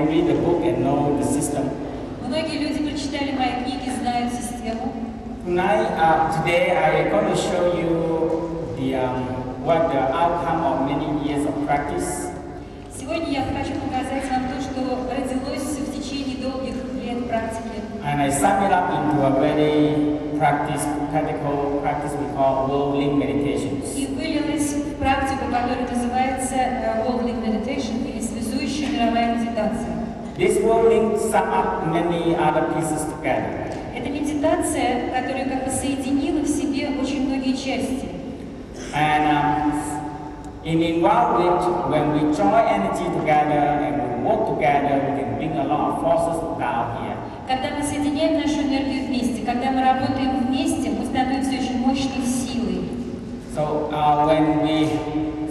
read the book and know the system. Многие люди прочитали мои книги, знают систему. Tonight, uh, today, I'm going to show you the um, what the outcome of many years of practice. Сегодня я хочу показать вам то, что родилось в течение долгих лет практики. And I sum it up into a very practice, practical practice we call worldling meditations. И вылилось в практику, которая называется э, This worldling sum up many other pieces together. Это медитация, которая как бы соединила в себе очень многие части. And um, in involved it, when we join energy together and we work together, we can bring a lot of forces down here. Когда мы соединяем нашу энергию вместе, когда мы работаем вместе, мы становимся очень мощной силой. So uh, when we,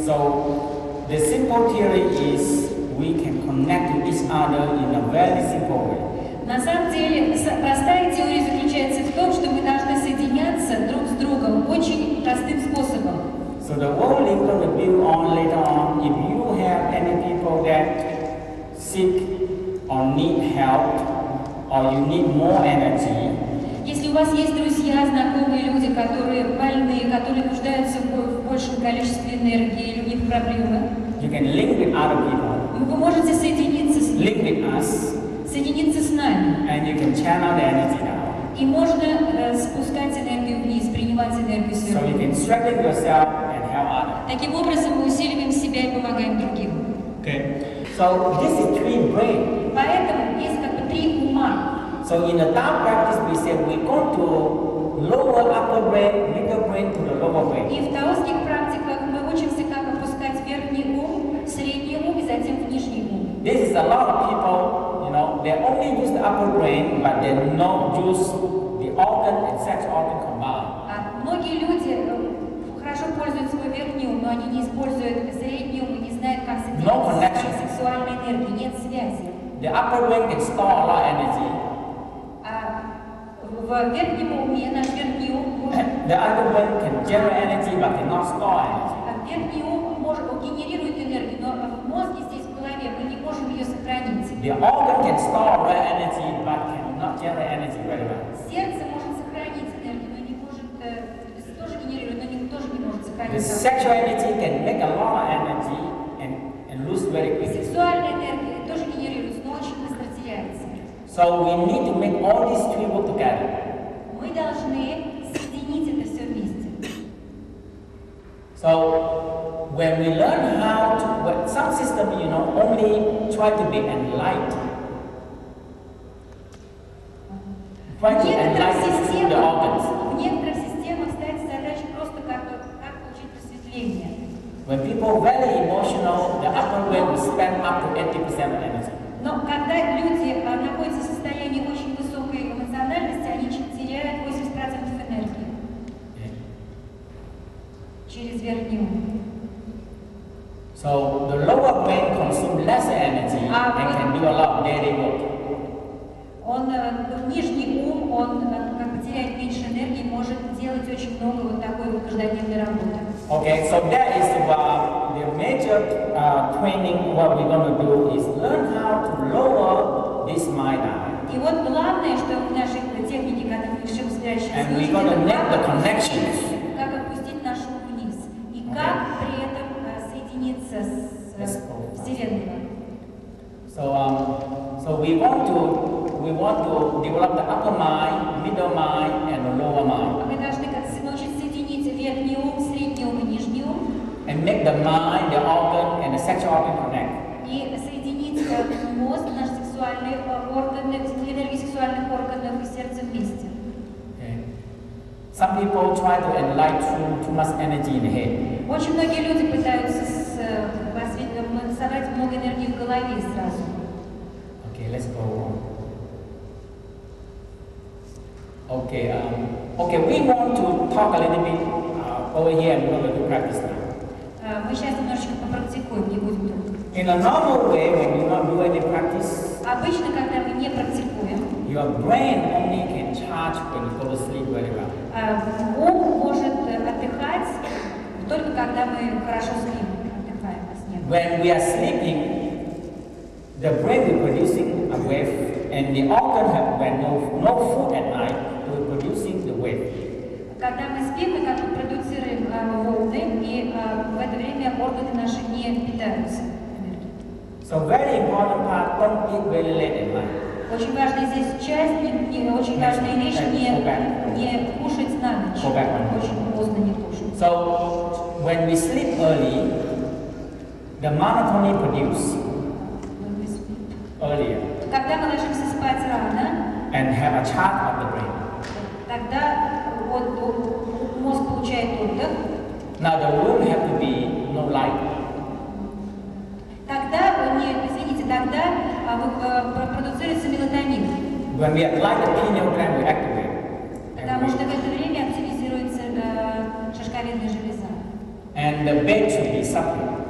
so the simple theory is we can connect to each other in a very simple way. На самом деле, простая теория заключается в том, что мы должны соединяться друг с другом очень простым способом. So the world link going to build on later on. If you have any people that seek or need help or you need more energy, Если у вас есть друзья, знакомые люди, которые больны, которые нуждаются в большем количестве энергии или у них проблемы, you can link with other people, вы можете соединиться с link with us, соединиться с нами. and you can channel the energy down. И можно э, спускать энергию вниз, принимать энергию So you сверху. can strengthen yourself and help others. Таким образом мы усиливаем себя и помогаем другим. Okay. So this is three brain. Поэтому есть как бы три ума. So in the Tao practice, we say we go to lower upper brain, middle brain to the lower brain. И в таосских практиках This is a lot of people, you know, they only use the upper brain, but they don't use the organ and sex organ combined. А многие люди э, хорошо пользуют свой верхний ум, но они не используют средний ум и не знают, как No соединиться connection. с сексуальной энергией, нет связи. The upper brain can store a lot of energy. А в верхнем уме наш верхний ум может The upper brain can generate energy but cannot store energy. The organ can store raw energy but cannot generate energy very well. Сердце может сохранить энергию, но не может, э, тоже генерирует, но не, тоже не может The сохранить. sexual energy can make a lot of energy and, and lose very quickly. Сексуальная энергия тоже генерируется, но очень быстро теряется. So we need to make all these three work together. Мы должны соединить это все вместе. So when we learn some system, you know, only try to be enlightened. Try В to некоторых enlighten through the organs. системах, в некоторых системах ставится задача просто как, как получить просветление. When people very emotional, the upper brain will spend up to 80% of energy. Но когда люди а, находятся в состоянии очень высокой эмоциональности, они теряют 80% энергии через верхний ум. So the lower brain consumes less energy Ah, and can do a lot of daily work. Он, э, нижний ум, он э, как бы теряет меньше энергии, может делать очень много вот такой вот каждодневной работы. Okay, so that is uh, the major uh, training. What we're going to do is learn how to lower this mind down. И вот главное, что в нашей технике, когда мы решим связь And we're going to make the connections. So, um, so we want to we want to develop the upper mind, middle mind, and the lower mind, Мы должны как с- научиться соединить верхний ум, средний ум и нижний ум and make the mind, the organ, and the sexual organ connect. и соединить э, мозг, наши сексуальные э, органы, энергии сексуальных органов и сердце вместе. Okay. Some people try to enlighten through too much energy in the head. Очень многие люди пытаются с, э, возве- э, собрать много энергии в голове сразу. Okay, let's go on. Okay, um, okay, we want to talk a little bit uh, over here and we're going to practice now. Э, Мы сейчас немножечко попрактикуем, не будем долго. In a normal way, when you not do any practice, Обычно, когда мы не практикуем, your brain only can charge when you go to sleep very well. э, ум может э, отдыхать только когда мы хорошо спим. When we are sleeping, the brain will producing a wave, and the organ have when no, no food at night will producing the wave. Когда мы спим, мы как бы продуцируем а, волны, и а, в это время органы наши не питаются. So very important part, don't eat very late at night. Очень важная здесь часть, не- очень важная вещь, не, не кушать на ночь. Очень поздно не кушать. So when we sleep early, the melatonin produced earlier Когда мы ложимся спать рано, and have a charge of the brain. тогда вот, мозг получает отдых, Now the room have to be no light. тогда, о, не, извините, тогда а, э, про- продуцируется мелатонин, When we light, the pineal gland will activate. потому что в это время активизируется э, шишковидная железа. and the bed should be separate.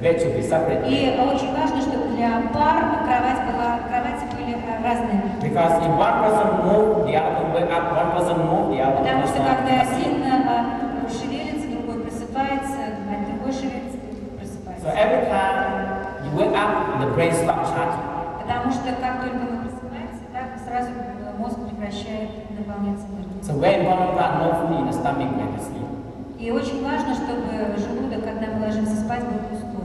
Be separate. И очень важно, чтобы для пар кровать была, кровати были э, разные. Because if one person move, the other wake up, one person move, the other Потому что когда один а, шевелится, другой просыпается, а другой шевелится, So просыпается. every time you wake up, the brain stops charging. Потому что как только мы просыпаемся, так сразу э, мозг прекращает наполняться энергией. So very important that no food in the stomach when you sleep. И очень важно, чтобы желудок, когда мы ложимся спать, был пустой.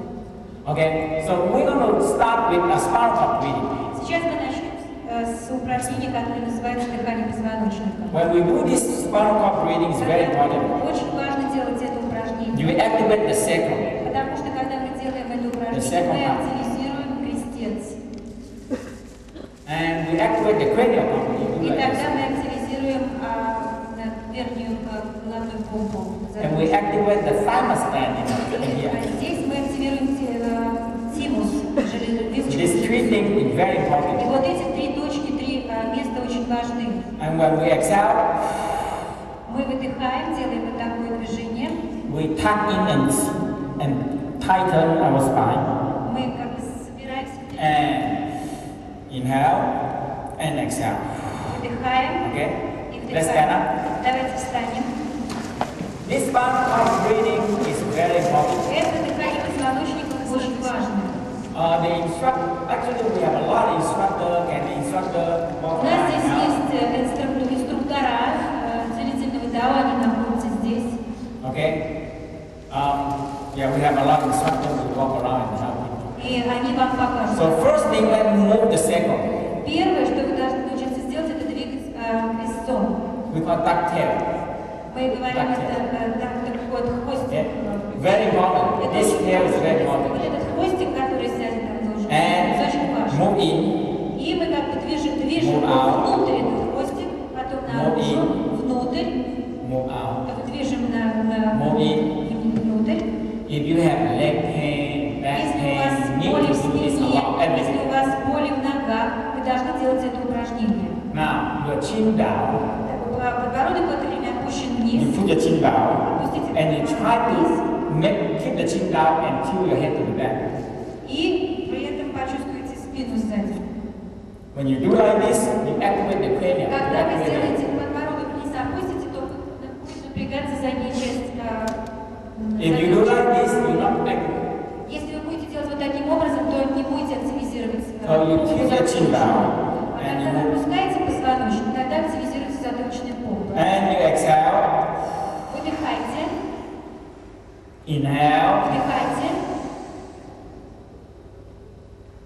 Okay, so we're going to start with a spinal cord breathing. Сейчас мы начнем э, с упражнения, которое называется дыхание позвоночника. When we do this spinal cord breathing, it's very important. Очень важно делать это You упражнение. will activate the sacrum. Потому что когда мы делаем это упражнение, second мы part. активизируем крестец. And we activate the cranial part. when you do И like тогда this. мы активизируем а, на- верхнюю а, головную помпу. And we activate the thymus gland in, in И, а here. здесь Вилочку. three things is very И important. вот эти три точки, три а, места очень важны. And when we exhale, Мы выдыхаем, делаем вот такое движение. we tuck in and, and tighten our spine. Мы как бы собираемся, And inhale and exhale. выдыхаем Okay? и Let's stand вдыхаем. up. Давайте встанем. This spinal cord breathing is very important. Это позвоночника очень важно. Uh, the instruct actually we have a lot of instructor and the instructor walk У нас здесь есть э, инструктор- инструктора э, целительного ДАО, они находятся здесь. Okay? Um, yeah, we have a lot of instructors who walk around and help people. И они вам покажут. So first thing, let's move the sacrum. Первое, что вы должны научиться сделать, это двигать э, крестцом. We call duck tail. Мы говорим, это э, так- такой вот хвостик. Yeah. э, Very. Это This tail is very Вот important. этот хвостик, который сзади там должен быть, очень move in, И мы как бы движем, движем внутрь этот хвостик, потом наружу, внутрь, move out. потом движем на, на Move in. внутрь. If you have leg pain, back Если у вас pain, you боли need в to do this a спине, lot every если у вас боли в ногах, вы должны делать это упражнение. Now, your chin down. Подбородок в это время опущен You вниз. put your chin down, Опустите and you try подбородок to keep the chin down and tilt your head to the back. И при этом почувствуйте спину сзади. When you do like this, you activate the cranium. Когда вы сделаете подбородок вниз, опустите, то будет напрягаться задняя часть. it. If you do like this, you not. Если вы будете делать вот таким образом, то не будете активизировать So you keep your chin down, А когда you вы move. опускаете позвоночник, тогда активизируется затылочный помпа. And you exhale, Выдыхайте, inhale, вдыхайте,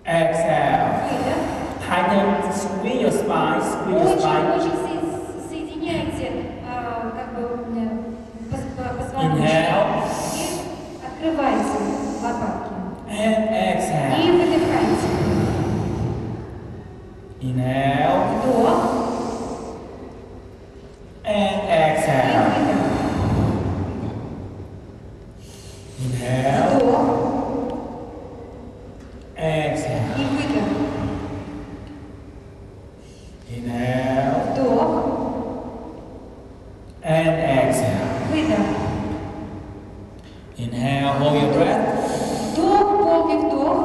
exhale. выдох. Tighten, squeeze your spine, squeeze your spine. Очень-очень со- соединяйте а, как бы э, позвоночник Inhale. и открывайте лопатки. And И exhale. выдыхайте. Inhale Вдох and и exhale. выдох. Inhale, Вдох exhale. и выдох. Inhale Вдох, and exhale. выдох. Inhale, hold your breath Вдох, полный вдох.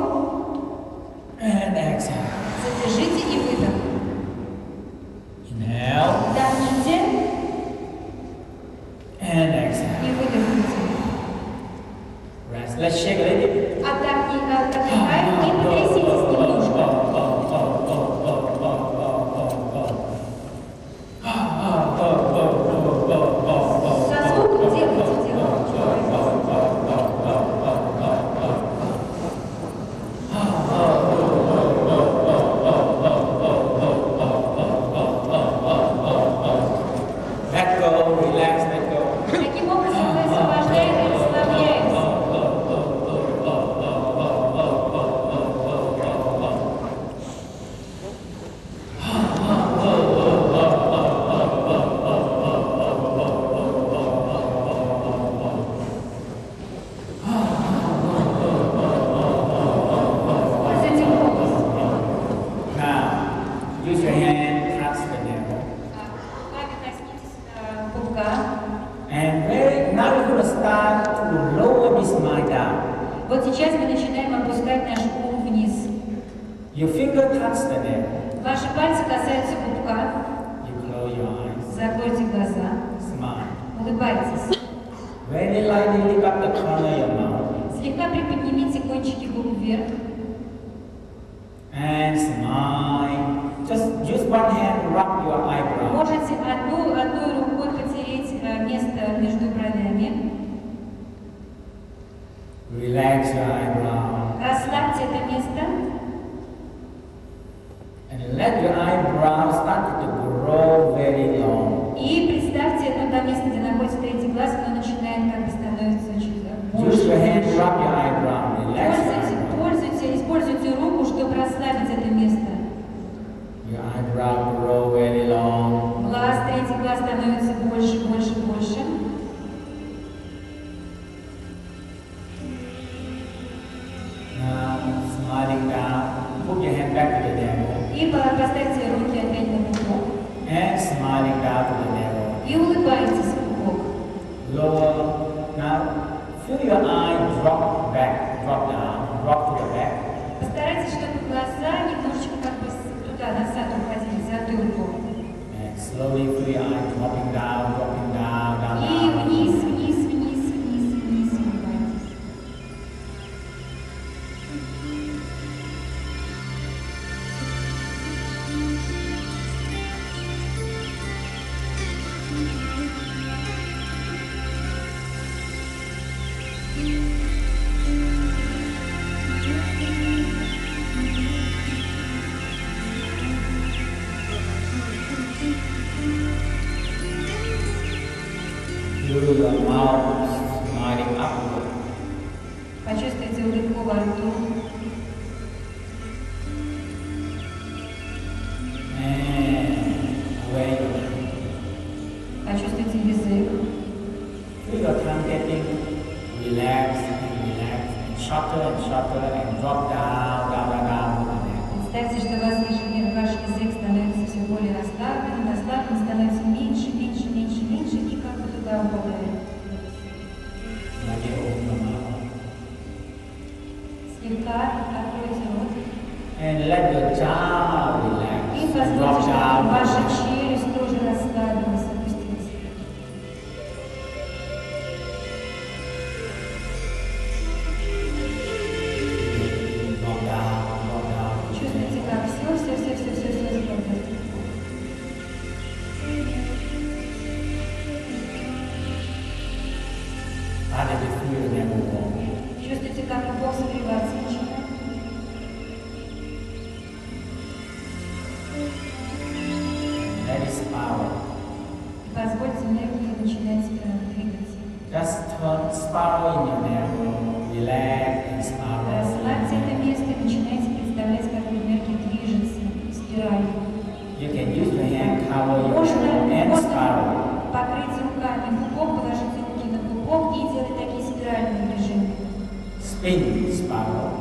and exhale. Задержите и выдох. Inhale Вдохните and exhale. и выдохните. Yes, let's shake a little bit. начинаем опускать нашу голову вниз. Your finger touch the neck. Ваши пальцы касаются губка. You close your eyes. Закройте глаза. Smile. Улыбайтесь. Very lightly lift up the corner your mouth. Слегка приподнимите кончики губ вверх. And smile. Just use one hand, rub your eyebrow. Можете одну, одной рукой потереть э, место между бровями. Uh, uh, Расслабьте это место. And let your eyebrows start to grow very long. И представьте, ну, то место, где находится третий глаз, оно начинает как бы становиться чуть больше. Use your hand, rub your eyebrow, relax. Пользуйте, используйте руку, чтобы расслабить это место. Your eyebrow grows ale dyfują jak ułogi. Siostry cykami. That is power. Позвольте энергии начинать. Just turn sparrow in your name, relax and sparrow. Bible.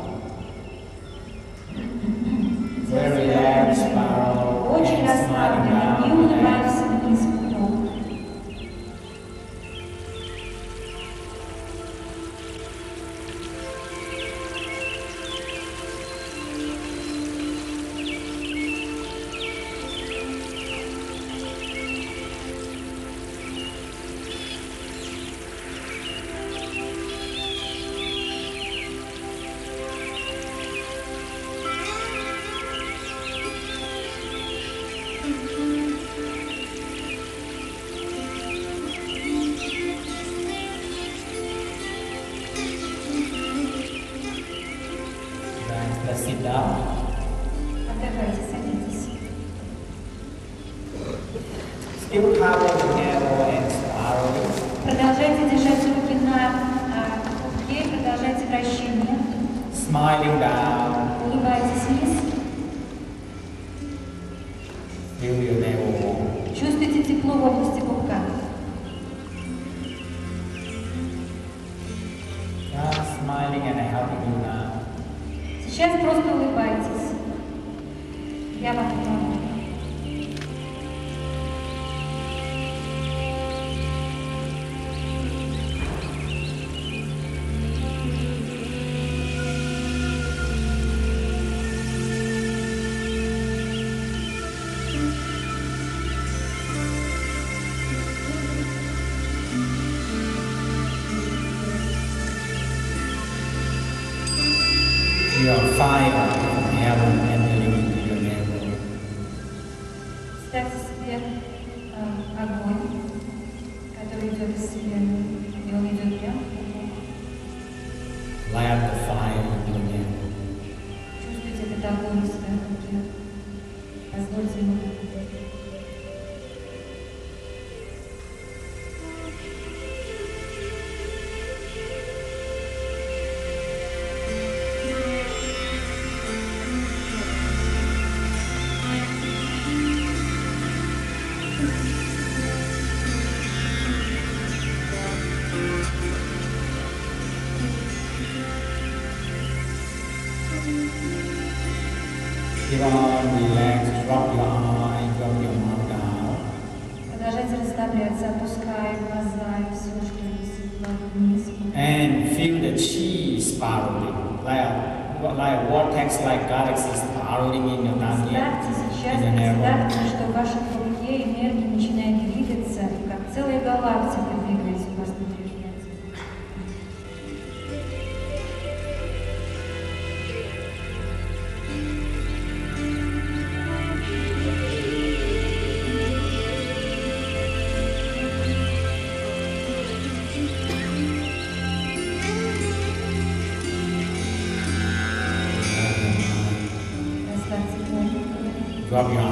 Keep on drop your drop your down. And feel the chi spiraling, like, like vortex, like galaxies spiraling in your down энергия начинает двигаться, как целая галактика двигается у вас внутри. Fabian.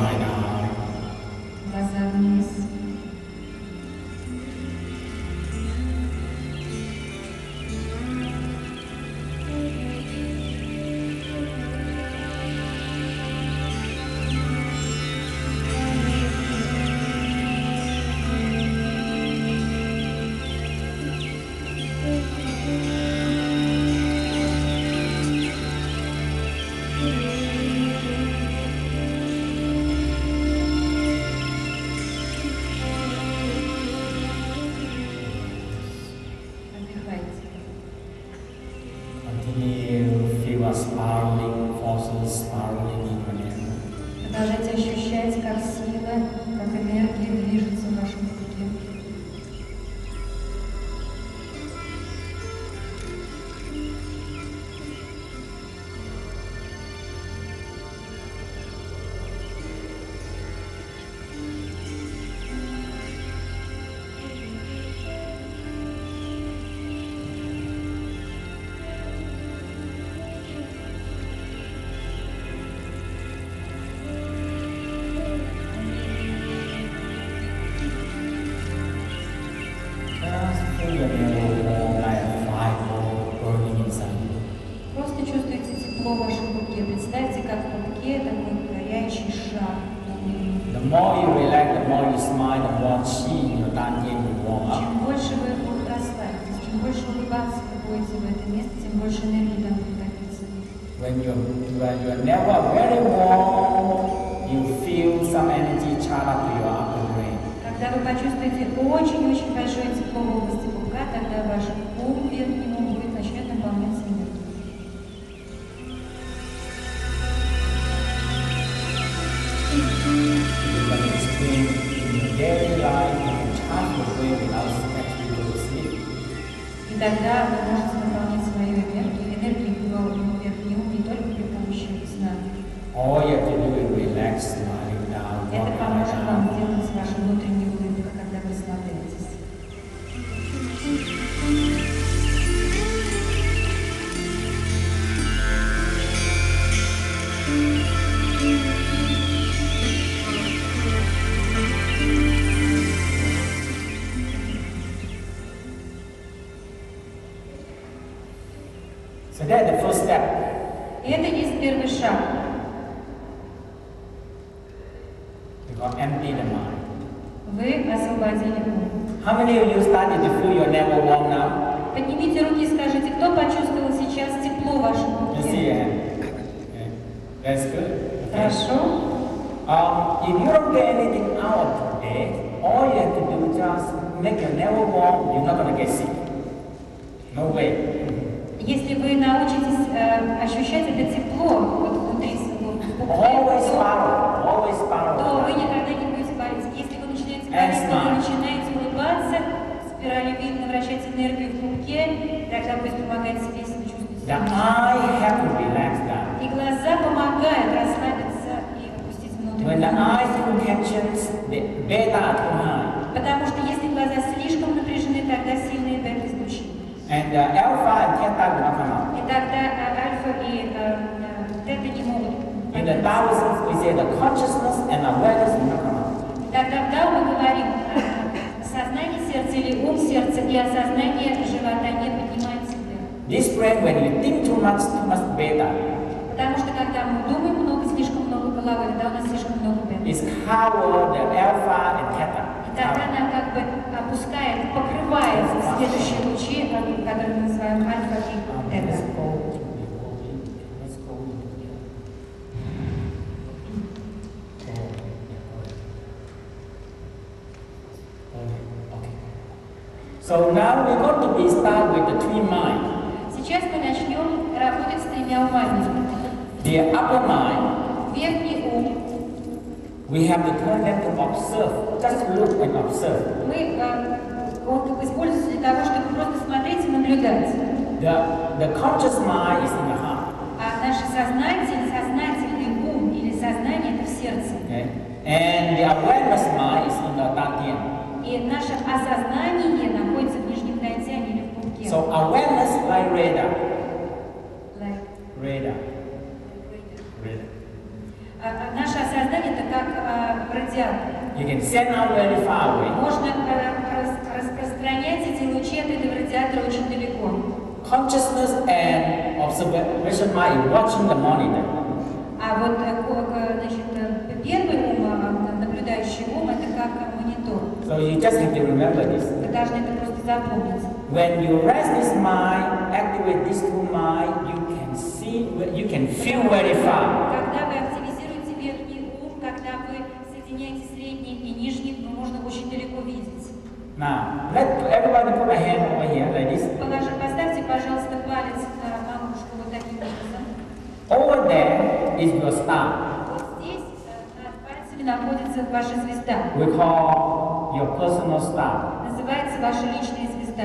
Тогда вы можете наполнить свою энергию, энергию его вверх не только при помощи сна. All you have to do is relax So now we're going to be start with the three mind. Сейчас мы начнем работать с тремя умами. The upper mind, Верхний ум. we have turn them to observe. Just look and observe. Мы, э, бы используется для того, чтобы просто смотреть и наблюдать. The, the conscious mind is in the heart. А наше сознание, сознательный ум или сознание это в сердце. Okay? And the awareness mind is in the Dantian. И наше осознание находится в нижнем дантяне пупке. So awareness like radar. Like, Radar. А, а наше осознание это как а, радиатор. You can send out very far away. Можно э, рас- распространять эти лучи от этого радиатора очень далеко. Consciousness and observation mind watching the monitor. А вот э, значит, э, первый ум, наблюдающий ум, это как монитор. So you just have to remember this. Вы должны это просто запомнить. When you rest this mind, activate this two mind, you can see, you can feel very far. Когда вы активизируете верхний ум, когда вы соединяете средний и нижний, ну, можно очень далеко видеть. Now, let everybody put a hand over here like this. Положи, поставьте, пожалуйста, палец на макушку вот таким образом. Over there is your star. Вот здесь э, над пальцами находится ваша звезда. We call your personal star. Называется ваша личная звезда.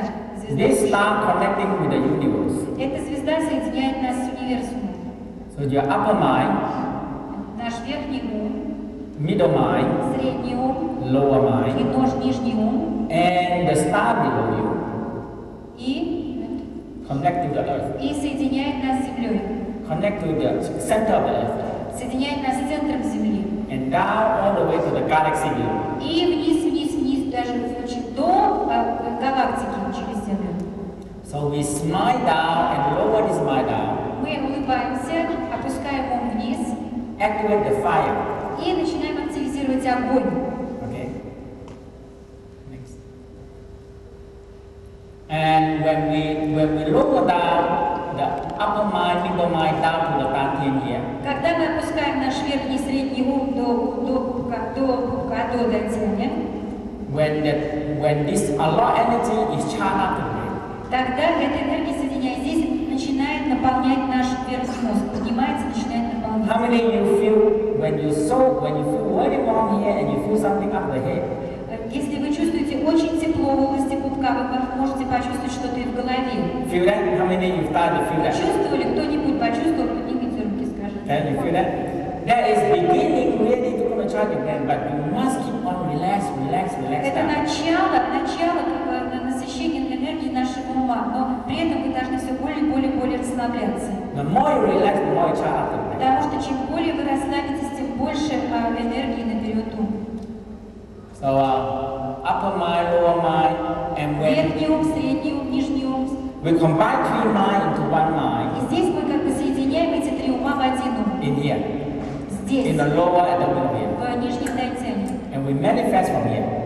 This star connecting with the universe. Эта звезда соединяет нас с универсумом. So your upper mind, Наш верхний ум, middle mind, средний ум lower и mind, нож нижний ум and the star below you и, connect to the earth, и соединяет нас с Землей. connect to the center of the earth, Соединяет нас с центром Земли. and down all the way to the galaxy below. И вниз, вниз, вниз, даже значит, до э, галактики через Землю. So we smile down and lower this smile down, Мы улыбаемся, опускаем ум вниз activate the fire. и начинаем активизировать огонь. Okay. Next. And when we when we lower down the upper mind, middle mind down to the Dantian here, Когда мы опускаем наш верхний и средний ум до, до пупка, до пупка, до дантяня, when the when this a lot energy is charged up to the brain. тогда эта энергия, соединяясь здесь, начинает наполнять наш верхний мозг, поднимается, начинает наполнять. How many you feel when you so when you feel very warm here and you feel something up the head? Э, Если вы чувствуете очень тепло в области пупка, вы можете почувствовать что-то и в голове. Feel that? How many you start to feel that? чувствовали, кто-нибудь почувствовал, поднимите руки, скажите. Can you feel that? That is beginning really to come charge your brain, but you must keep on relax, relax, relax Это начало, начало как бы, на- насыщения энергии нашего ума, но при этом вы должны все более и более, более расслабляться. The more you relax, the more you charge up the brain. Потому что чем более вы расслабитесь, тем больше а, энергии наберет ум. So uh, upper mind, lower mind, and when Верхний ум, средний ум, нижний ум. we combine three mind into one И mind здесь мы как бы соединяем эти три ума в один ум. in here, Здесь, in the lower and the middle в нижнем дантяне. and we manifest from here.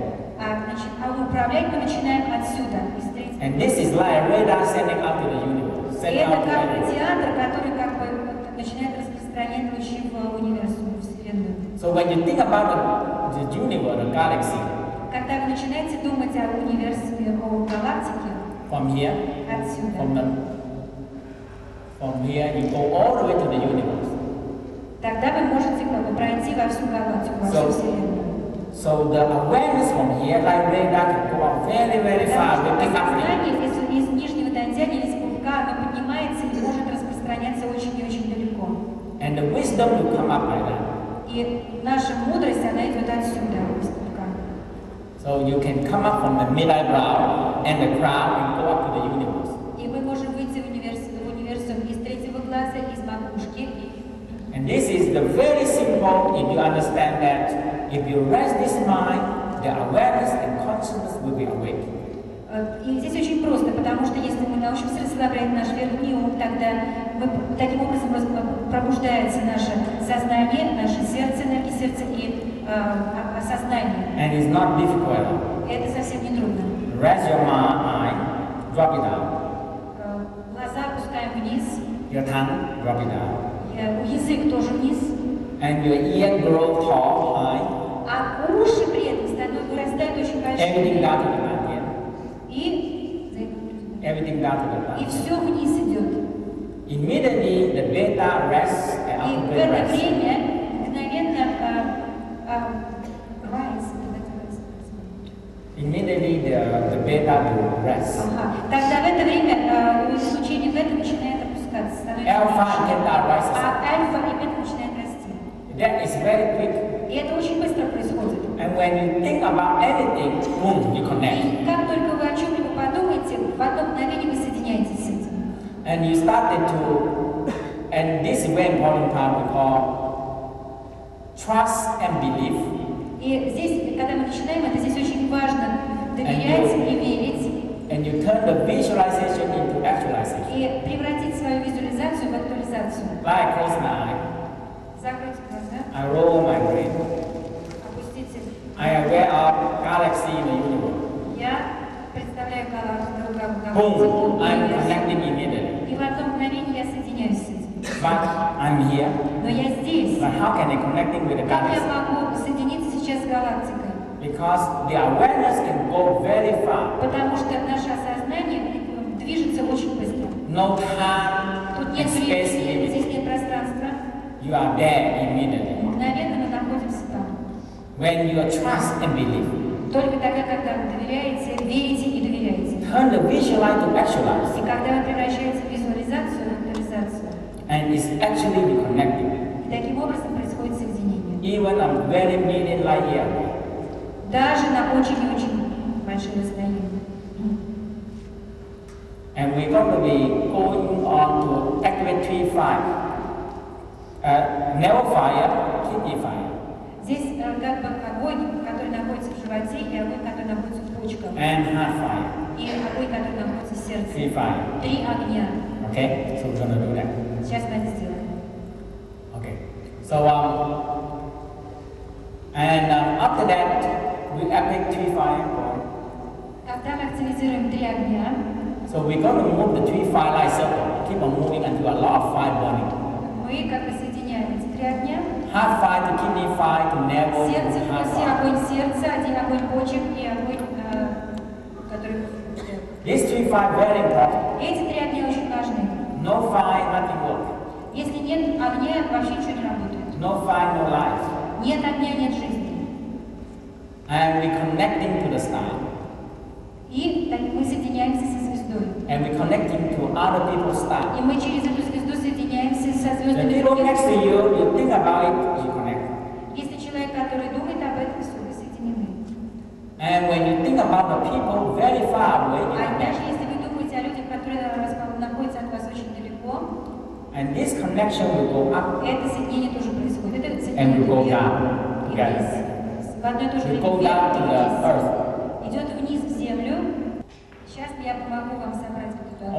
Управлять мы начинаем отсюда, из третьего. And this is like a radar sending out to the universe, И это как радиатор, который как бы начинает распространять лучи в универсум, в Вселенную. So when you think about the, the universe, the galaxy, Когда вы начинаете думать о универсуме, о галактике, from here, отсюда, from the from here you go all the way to the universe. тогда вы можете как бы пройти во всю галактику, во всю So- Вселенную. So the awareness from here, like radar, can go out very, very far. Потому что сознание из, из нижнего дантяня или из пупка, оно поднимается и может распространяться очень и очень далеко. And the wisdom will come up like that. И наша мудрость, она идет отсюда, из пупка. So you can come up from the mid eyebrow and the crown and go up to the universe. И мы можем выйти в универсум, в универсум из третьего глаза, из макушки. And this is the very simple if you understand that if you rest this mind, the awareness and consciousness will be awake. э, и здесь очень просто, потому что если мы научимся расслаблять наш верхний ум, тогда мы, таким образом раз- пробуждается наше сознание, наше сердце, энергия сердца и э, осознание. And it's not difficult. Это совсем не трудно. Rest your mind, drop it down. Э, Глаза опускаем вниз, Your tongue, drop it down. э, язык тоже вниз, And your ear grow tall, high. А при этом становятся, вырастают очень meridian. И, Everything и все вниз идет. Immediately the beta rests and И в это время мгновенно а, а, rise. Immediately the, the beta will rest. Ага. Тогда в это время а, излучение бета начинает опускаться, становится Alpha and beta rises. а альфа и бета начинает расти. That is very quick. И это очень быстро происходит. And when you think about anything, boom, you connect. И как только вы о чем-либо подумаете, в одно мгновение вы соединяетесь с этим. And you started to, and this is very important part we call trust and belief. И здесь, когда мы начинаем, это здесь очень важно доверять и верить, And you turn the visualization into actualization. и превратить свою визуализацию в актуализацию. Like close my eye, глаза, I roll my brain. I am aware of galaxy in the universe. Я представляю галактику, Boom, I'm connecting immediately. и в одно мгновение я соединяюсь с этим. But I'm here. Но я здесь. But how can I connecting with the Как я galaxy? могу соединиться сейчас с галактикой? Because the awareness can go very far. Потому что наше осознание движется очень быстро. No time Тут нет space времени, здесь нет пространства. You are there immediately. When you trust and believe, Только тогда, когда вы доверяете, верите и доверяете. turn the visualize to И actualize, когда вы превращаете визуализацию в актуализацию, and it's actually reconnecting. и таким образом происходит соединение. Even a very million light year away. Даже на очень и очень большое расстояние. And we're going to be going on to activate three five. Uh, narrow fire, kidney fire, Здесь э, как бы огонь, который находится в животе, и огонь, который находится в почках, and heart fire. и огонь, который находится в сердце. Three fire. Три огня. Okay, so we're to do that. Сейчас мы это сделаем. Okay. So um, and um, after that we activate three fire. Когда мы активизируем три огня, So we're going to move the three fire light circle. Keep on moving until a lot of fire burning. мы как бы соединяем эти три огня. Heart fire to kidney fire to narrow Сердце плюс fire. огонь сердца, один огонь почек и огонь, э, который... These three fire very important. Эти три огня очень важны. No fire, nothing work. Если нет огня, вообще ничего не работает. No fire, no life. Нет огня, нет жизни. And we're connecting to the star. И так мы соединяемся со звездой. And we're connecting to other people's star. И мы через эту Если человек, который думает об этом, все, вы соединены. And when you think about the people very far away, you А даже если вы думаете о людях, которые находятся от вас очень далеко, And this connection will go up это соединение тоже происходит. Это and will go down и вниз. В одно и то же время go down to the earth. Идет вниз в землю. Сейчас я помогу вам собрать вот эту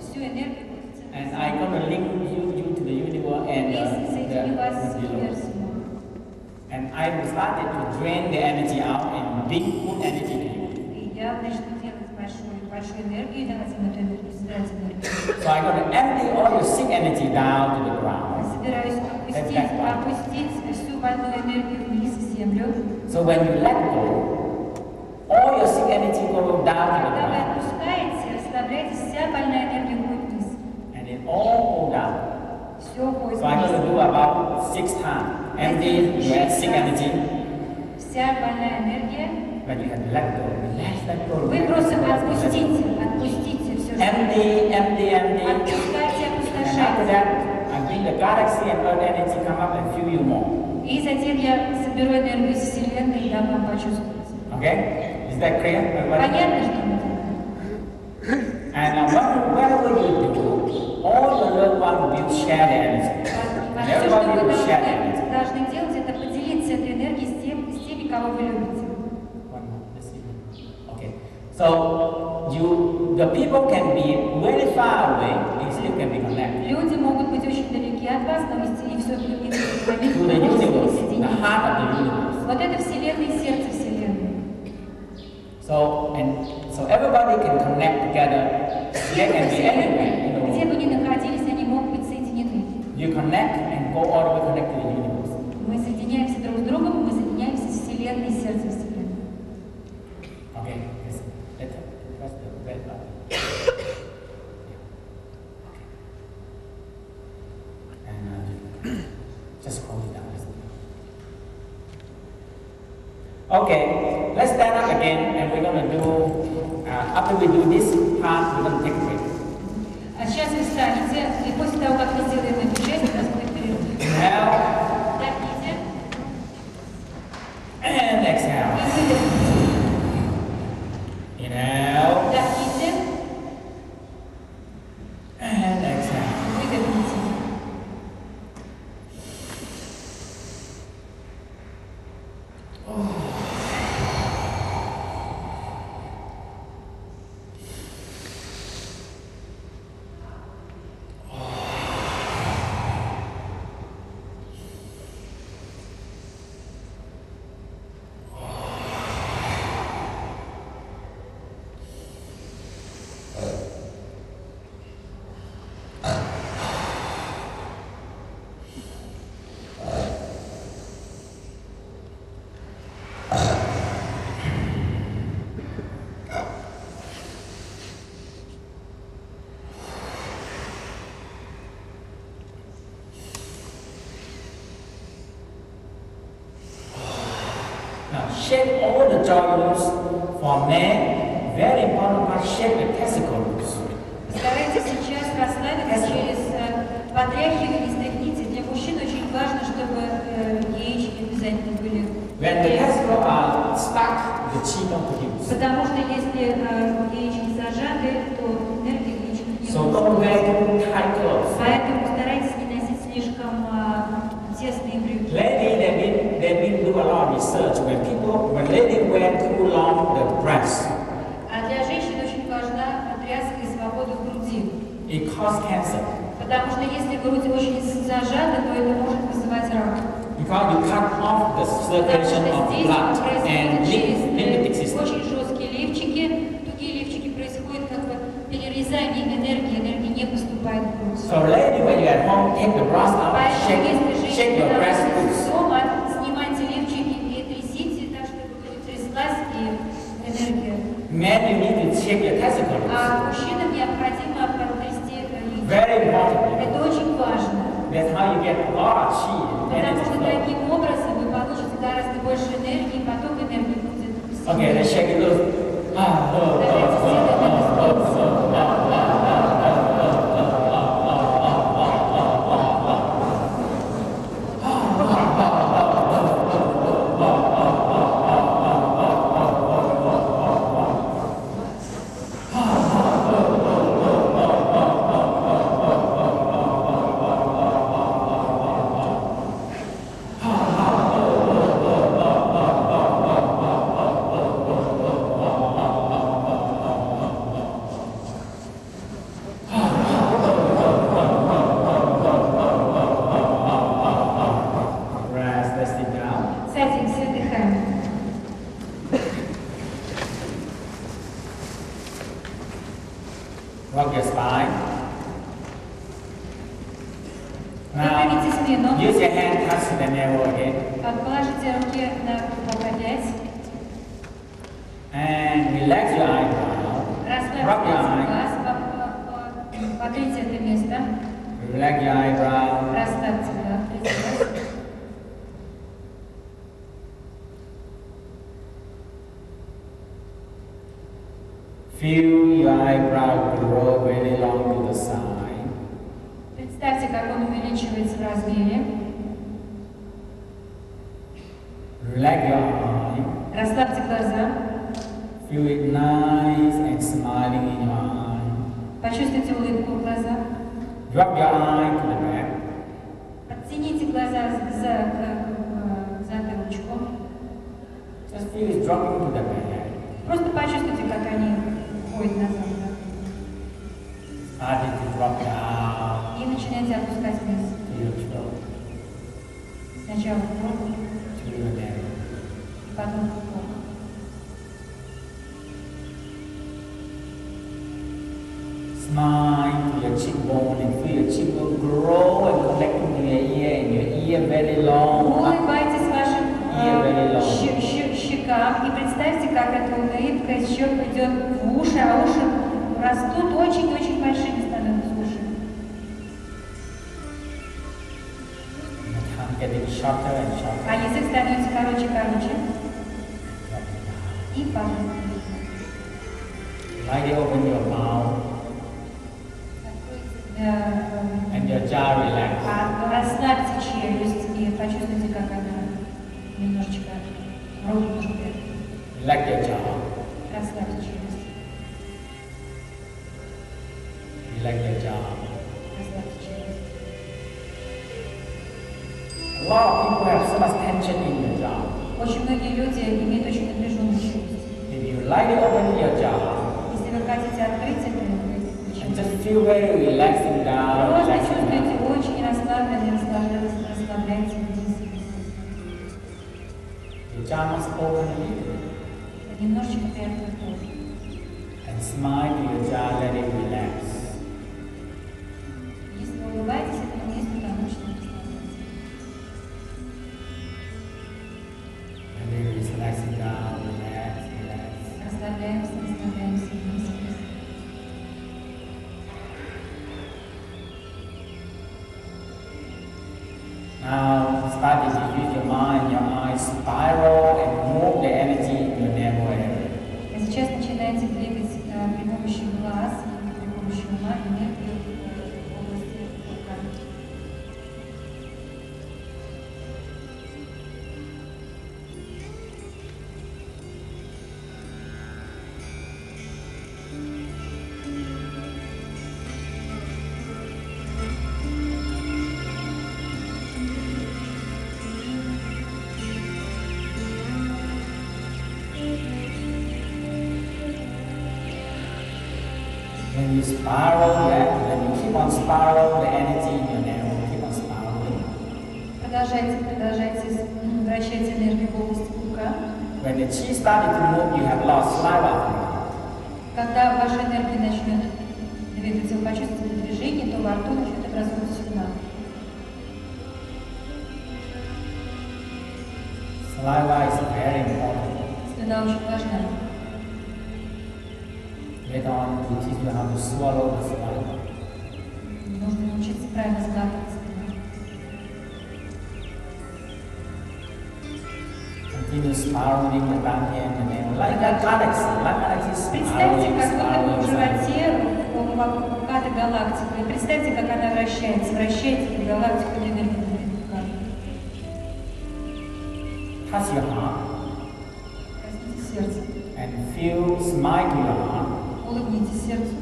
всю энергию. Будете And I'm going to link you, you to the universe and И uh, соединю вас с the, the below. универсумом. And I started to drain the energy out and bring good energy to you. И я начну делать большую, большую энергию, давать им эту энергию, собирать энергию. So I'm going to empty all your sick energy down to the ground. Собираюсь опустить, опустить всю больную энергию вниз в землю. So when you let go, all your sick energy go down to the Когда вы ground. отпускаете, расслабляетесь, вся больная энергия уходит вниз. And it all go down. Все уходит So I'm going to вниз. do about six times. Empty your sick energy. Вся больная энергия. But you have to let go. Relax, let go. Вы relax, просто let go, let go. отпустите, отпустите все, что Empty, empty, empty. Отпускайте, And after опустошайте. that, I bring the galaxy and earth energy come up and fuel you more. И затем я соберу энергию из Вселенной и дам вам почувствовать. Okay? Is that clear? everybody? Понятно, что share the energy. А And все, что everybody вы will share the должны, energy. должны делать, это поделиться этой энергией с, тем, с теми, кого вы любите. One more, let's see. Okay. So you, the people can be very far away, they still can be connected Люди могут быть очень далеки от вас, но и все to the universe, the heart of the universe. Вот это Вселенная и сердце Вселенной. So and so everybody can connect together. They can be anywhere You connect and go all the way connect to the universe. Мы соединяемся друг с другом, мы соединяемся с Вселенной и сердцем Вселенной. Okay. Yes. Let's press the red button. Okay. And uh, just close it down. Okay, let's stand up again and we're gonna do, uh, after we do this part, we're gonna take a break. А сейчас вы встанете, и после того, terms for men, very important part shaping. Cancer. Потому что если грудь очень зажата, то это может вызывать рак. Because you cut off the circulation of blood and lymphatic system. очень жесткие лифчики. Тугие лифчики происходит как бы перерезание энергии, энергия не поступает в грудь. So lady, when you're at home, take the bras out, shake, shake your breast loose. снимайте лифчики и трясите так, чтобы тряслась и энергия. Men, you need to shake your testicles. А мужчинам необходимо протрясти э, лифчик. Very important. Это очень важно. That's how you get a lot of chi Потому energy что flow. таким образом вы получите гораздо больше энергии, поток энергии будет Okay, let's shake it loose. Ah, oh, Давайте oh, сделаем getting shorter and shorter. А язык становится короче и короче. И пахнет. Lightly open your mouth. And your jaw relax. Расслабьте челюсть и почувствуйте, как она немножечко ровно Relax your jaw. eyes open. And smile spiral that, and you keep on spiraling the energy in your nerve, you keep on spiraling. Продолжайте, продолжайте вращать энергию в области пупка. When the chi started to move Представьте, как будто бы в животе ката галактика. И представьте, как она вращается. Вращайте галактику динамитную Touch your heart. Возьмите сердце. And feel, smile your heart. Улыбните сердцу.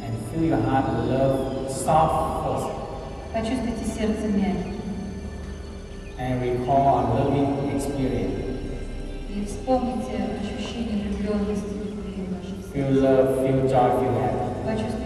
And feel your heart love soft first. Почувствуйте сердце мягким. And recall a loving experience вспомните ощущение любви вашей. Feel love, feel joy, feel happy.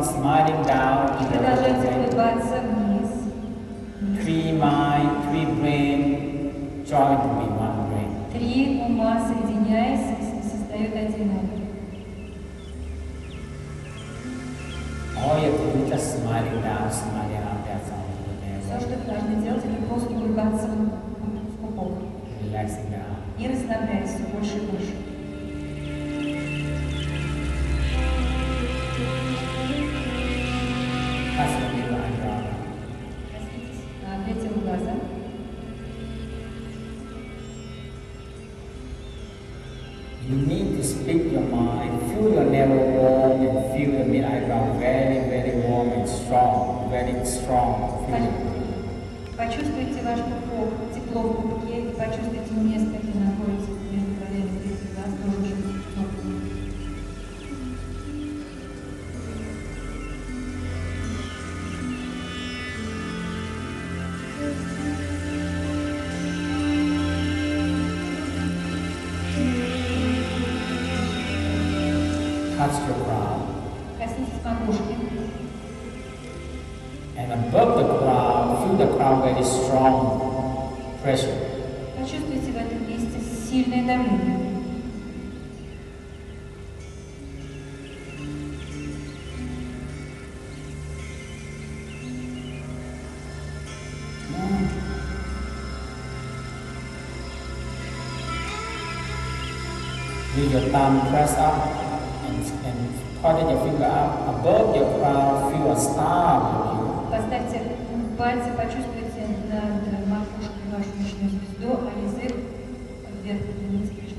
nesse palm press up and, and point your finger up above your crown, feel a star on you. Поставьте пальцы, почувствуйте над э, макушкой вашу ночную звезду, а язык вверх, низкий.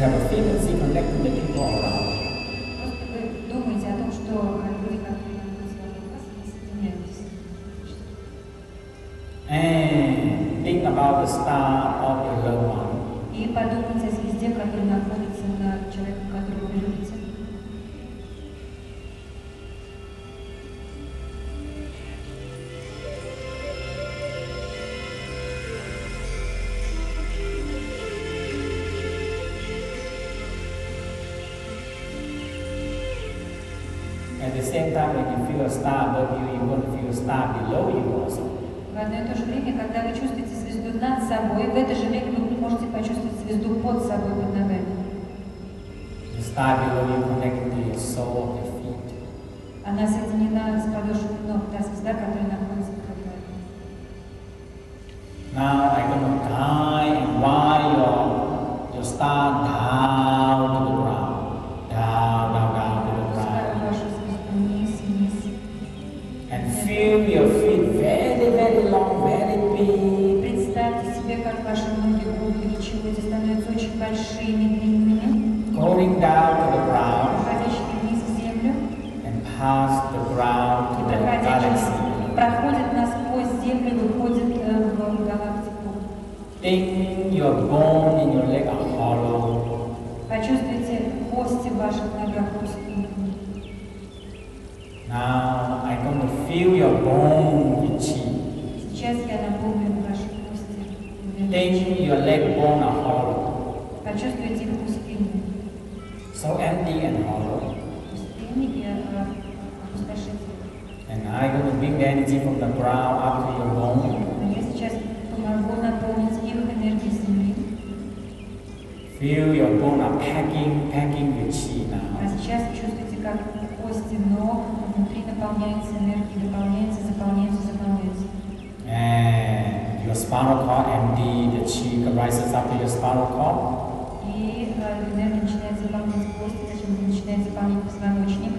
have a feeling connecting the people around. the same time, when you feel a star above you, you're going to feel a star below you also. В одно и то же время, когда вы чувствуете звезду над собой, в это же время вы можете почувствовать звезду под собой, под ногами. The star below you connected to your soul, перед нами начинается память Господа, чем начинается память позвоночник.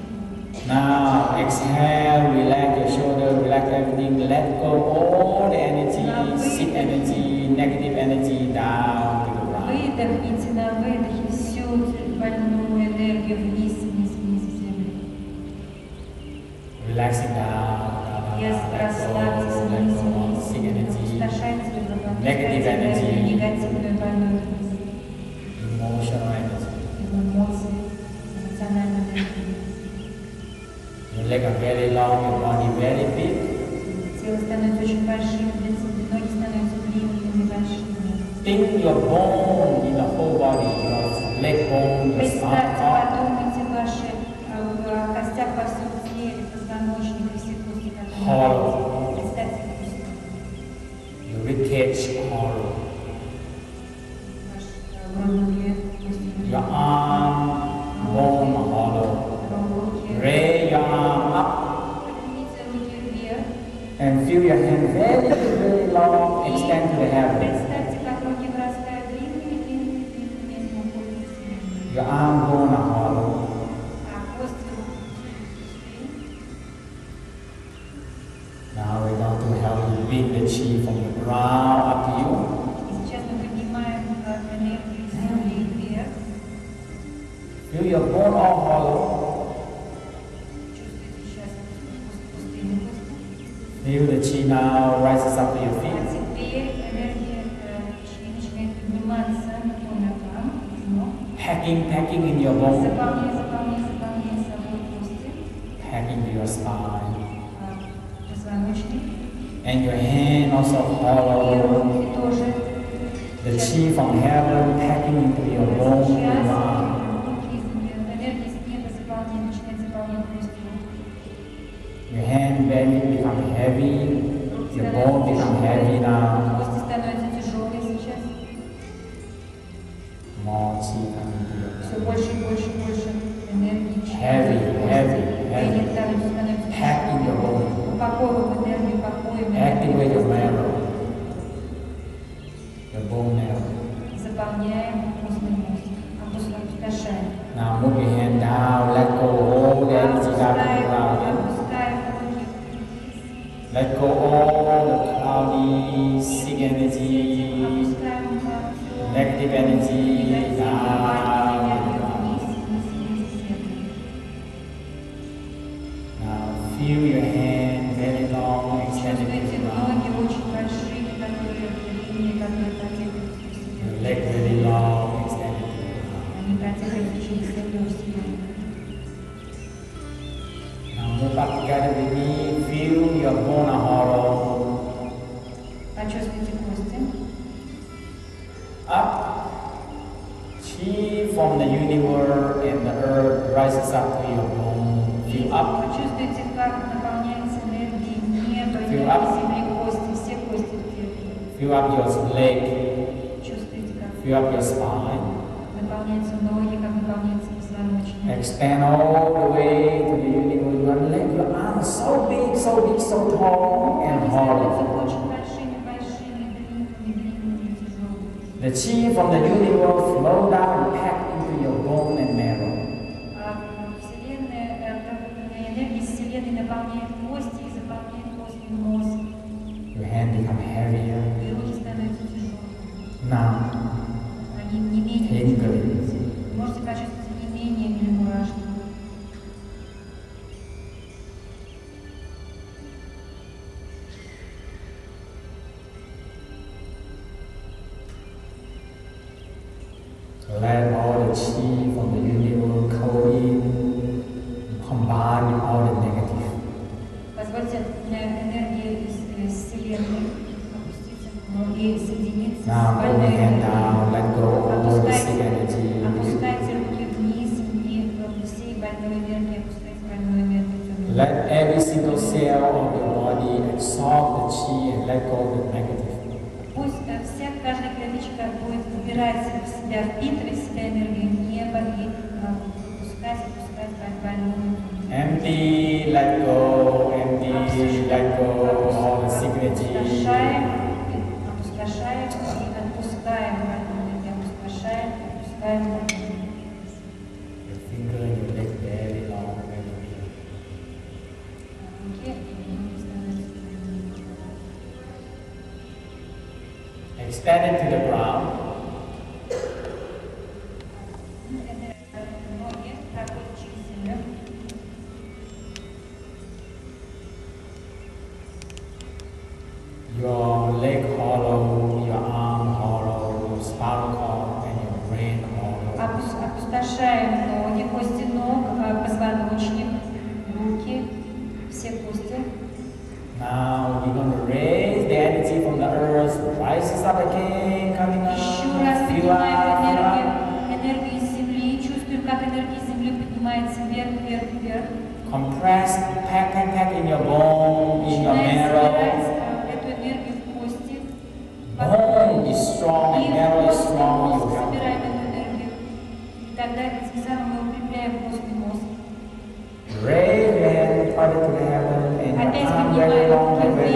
Now exhale, relax your shoulder, relax everything, let go all the energy, sick energy, negative energy down to the ground. Выдохните на выдохе всю больную энергию вниз, вниз, вниз в землю. Relaxing down. you bone in the whole body, you leg bone. tall and horrible. The chi from the universe flowed down pass, pack, pack, pack in your bone, in your marrow. Bone is strong, marrow is strong, you have Brave to heaven and your arm very long and very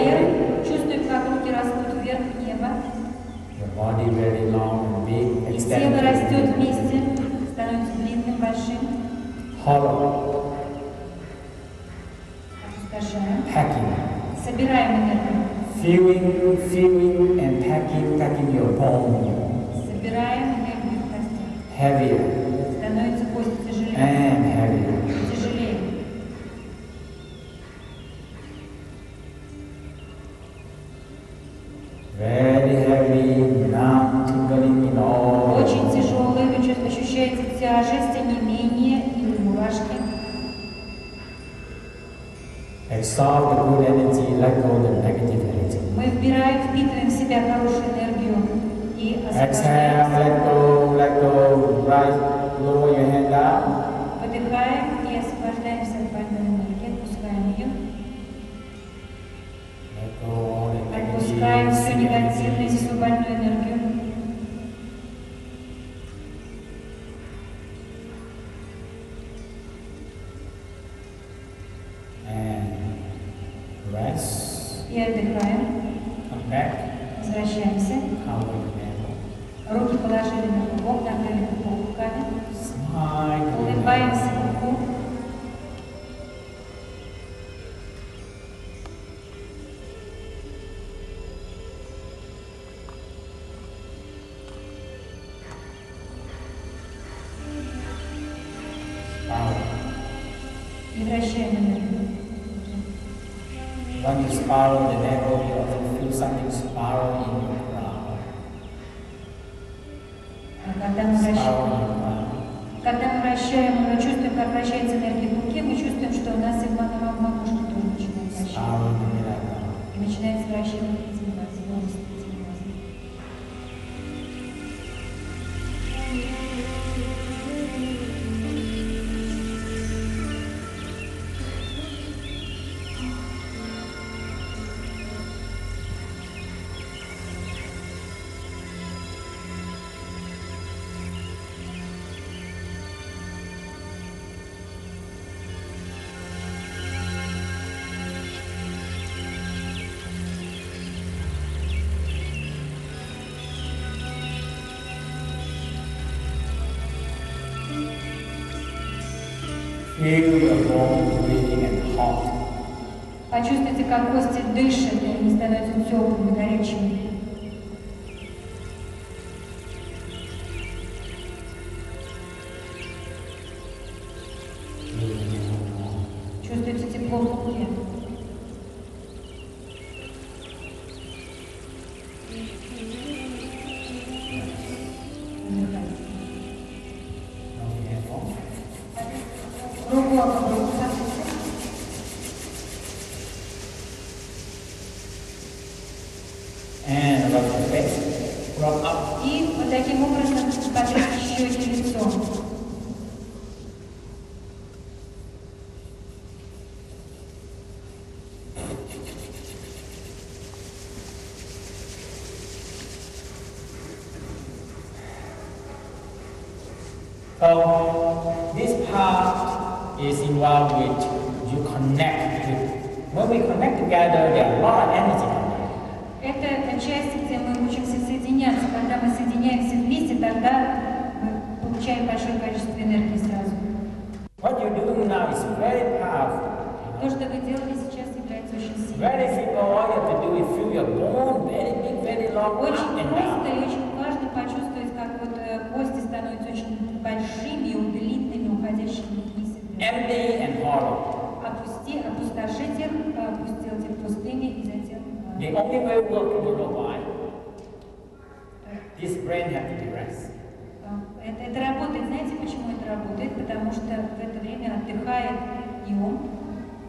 Your body very long and big, extended. Собираем энергию. Feeling, feeling and packing, packing your bag. Собираем энергию. Heavier. follow the name. Почувствуйте, как кости дышат, и они становятся теплыми, горячими.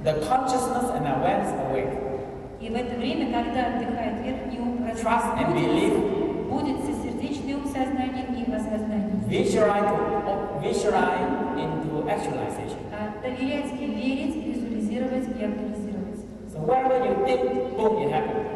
The consciousness and awareness awake. И в это время, когда отдыхает верхний ум, Trust and будет, believe. будет сосердечный ум сознания и осознание. Visualize, to, visualize into actualization. А доверять и верить, визуализировать и актуализировать. So whatever you think, boom, it happens.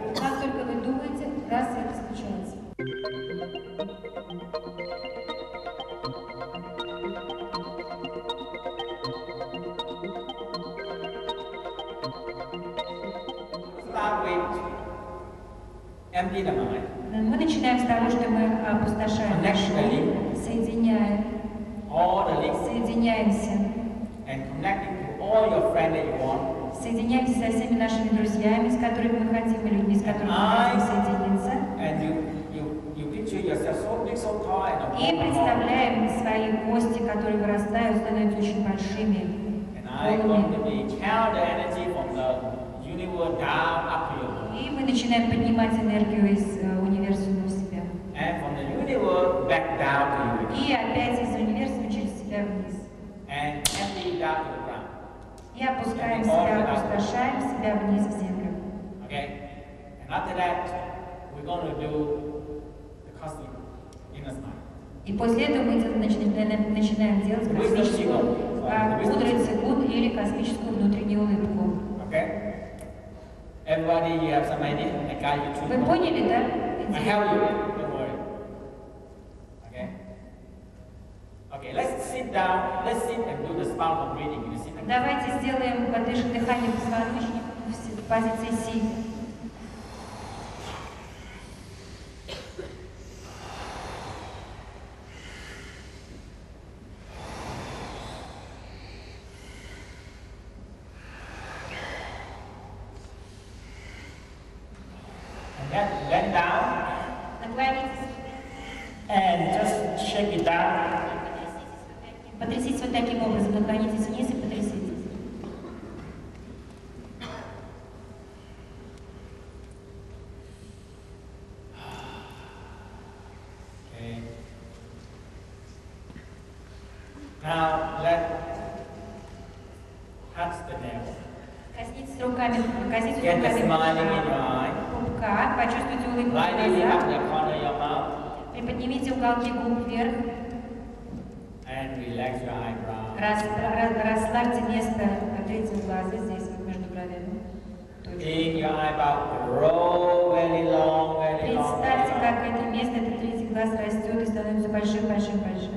Того, что мы опустошаем наш ум, соединяем, соединяемся, and connecting to all your friends that you want. соединяемся со всеми нашими друзьями, с которыми мы хотим, и людьми, с которыми мы хотим соединиться. And you, you, you picture yourself so big, so tall, and И представляем свои кости, которые вырастают, становятся очень большими. И мы начинаем поднимать энергию из э, универсума в себя. And from the universe back down to you. И опять из универсума через себя вниз. And empty down to the ground. И опускаем себя, опустошаем себя вниз в землю. Okay? And after that, we're going to do the cosmic inner mind. И после этого мы начинаем, начинаем делать космическую а, мудрый цигун или космическую внутреннюю улыбку. Okay? Everybody, you have some idea? I guide you Вы through. поняли, да? I help you. Don't worry. Okay? Okay, let's sit down. Let's sit and do the spinal breathing. You sit Давайте сделаем подышим дыхание позвоночника в с- в позиции сидя. And then bend down Наклонитесь. and just shake it down. Потряситесь вот таким образом. Наклонитесь вниз и потряситесь. Okay. Now let touch the nail. Коснитесь руками, коснитесь Get the руками smiling in your eye. пупка. Почувствуйте улыбку в Lightly up глазах. the corner of your mouth Приподнимите уголки губ вверх. and relax your eyebrow. Рас- ра- расслабьте место третьего глаза здесь, вот между бровями. Точку. In your eyebrow, grow very long, very long. Представьте, Very long. как это место, этот третий глаз растет и становится большим, большим, большим.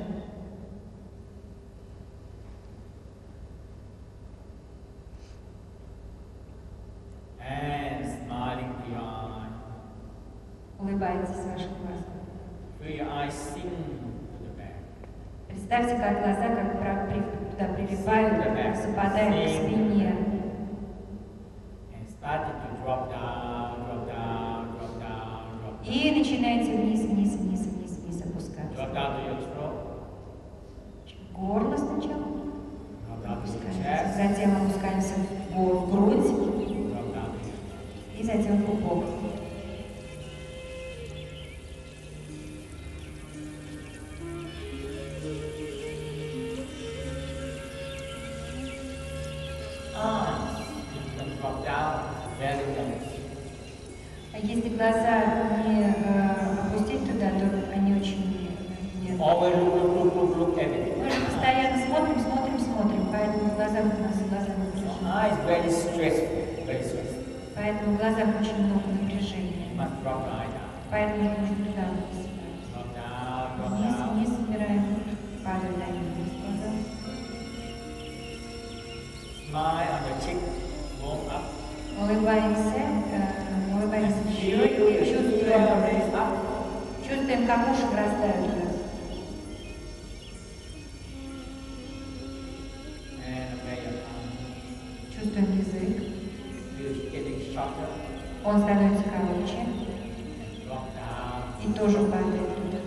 And smiling to your eye. Улыбайтесь вашим глазом. Feel your eyes sink to the back. Представьте, как глаза как туда прилипают, западают к спине. Поэтому в глазах очень много напряжения. Поэтому их нужно туда вниз. Вниз, вниз убираем, падают они вниз глаза. Smile on the cheek, warm up. Улыбаемся, э, улыбаемся feel, чувствуем, чувствуем, как уши вырастают Кому становится короче. И тоже падает туда.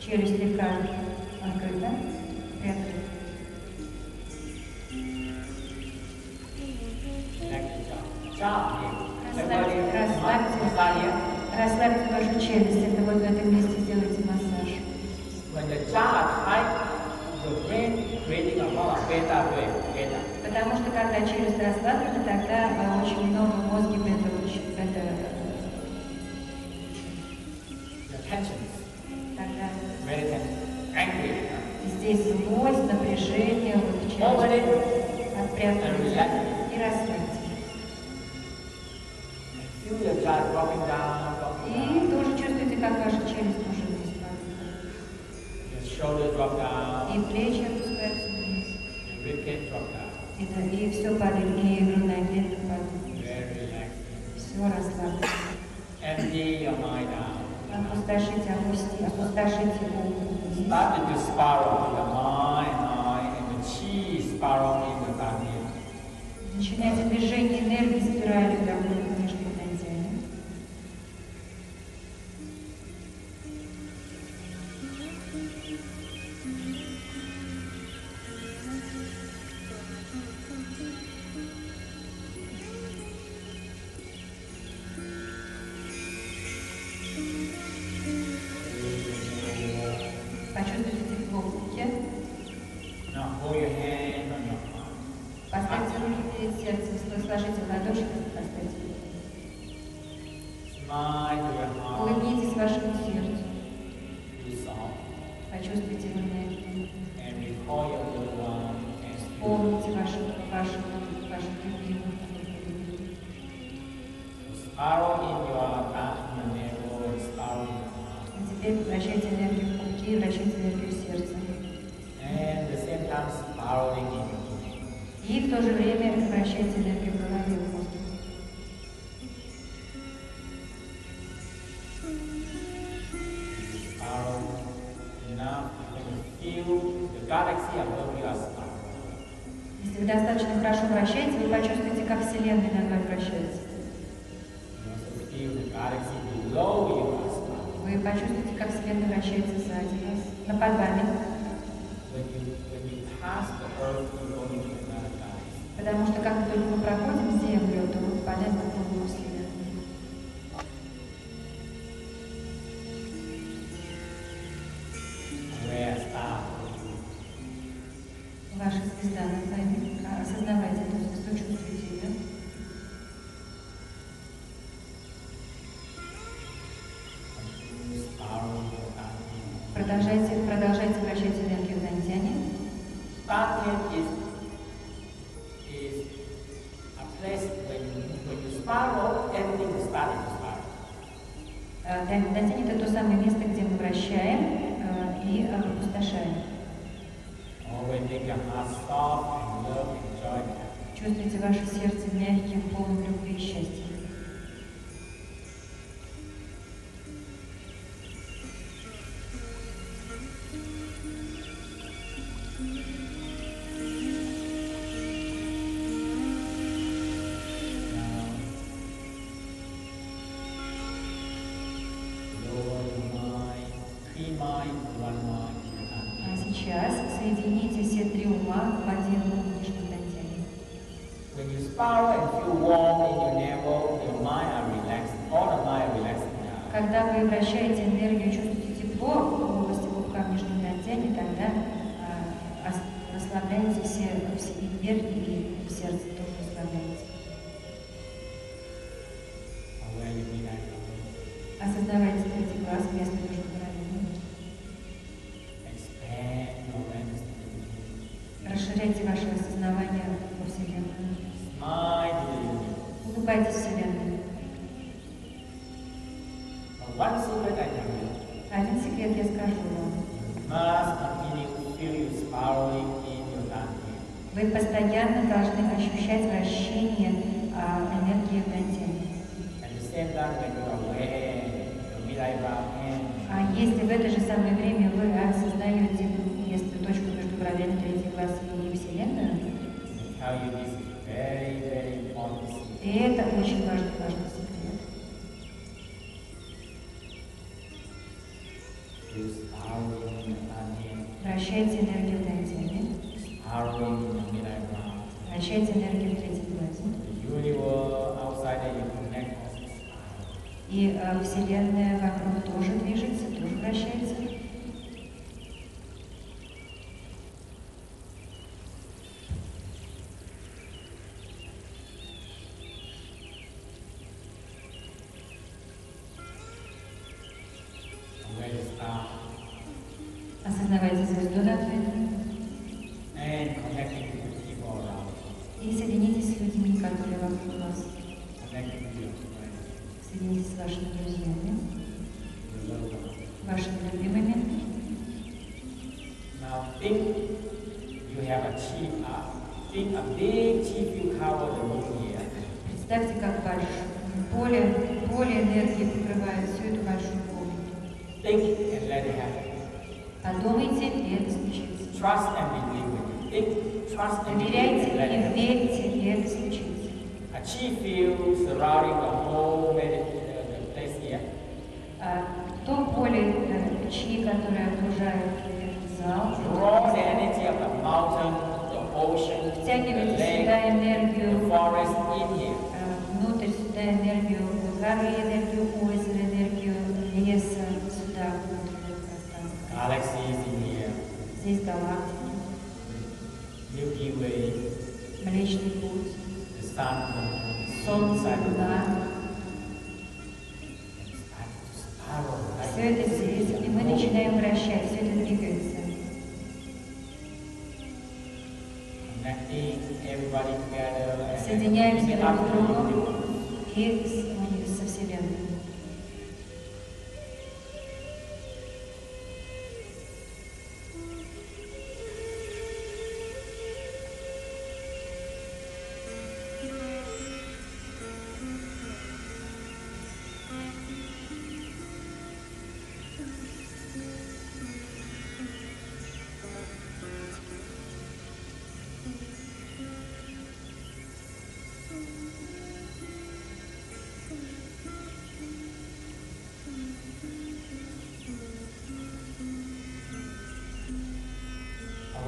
Через легкость. время возвращать энергию в голове. Если вы достаточно хорошо вращаете, вы почувствуете, как Вселенная над вами вращается. Вы почувствуете, как Вселенная вращается сзади вас, на под вами. Вращайте энергию в Дантяне. Вращайте энергию в третьей. И э, Вселенная вокруг тоже движется, тоже вращается.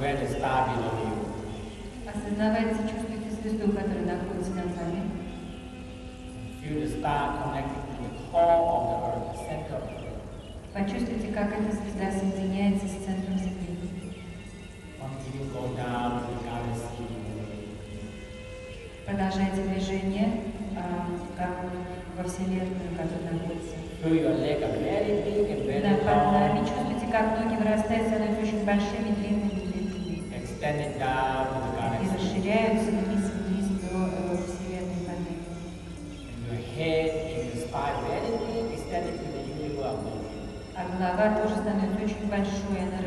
состоянии стабильного чувствуйте звезду, которая находится над вами. Feel the the core of the earth, the center of the earth. Почувствуйте, как эта звезда соединяется с центром Земли. Continue go down to the. Продолжайте движение а, как во Вселенную, которая находится. Feel your нами чувствуйте, как ноги вырастают, становятся очень большими, длинными. И расширяются механизмы действия Вселенной Панели. А голова тоже становится очень большой, она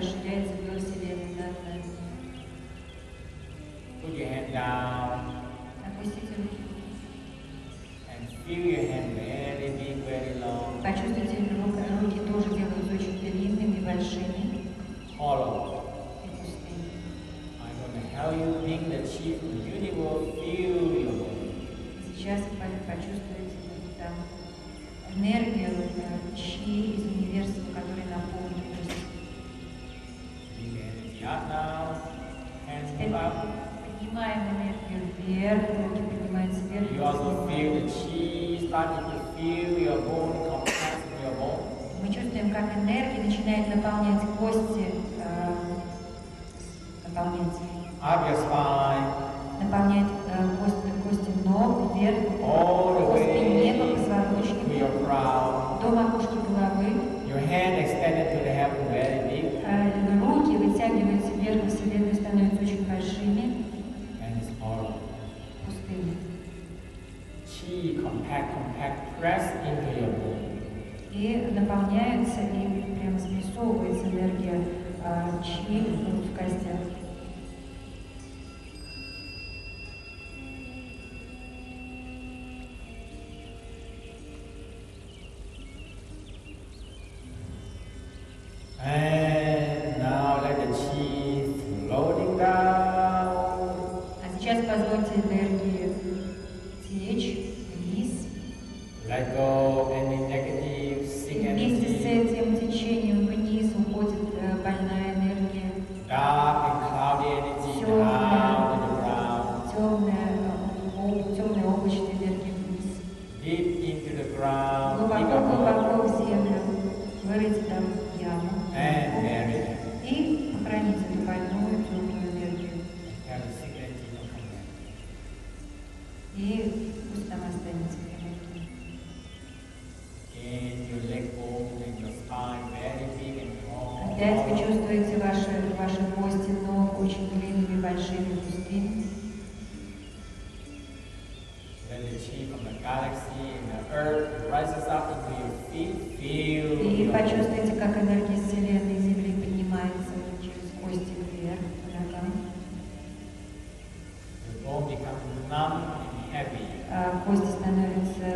А кости становятся,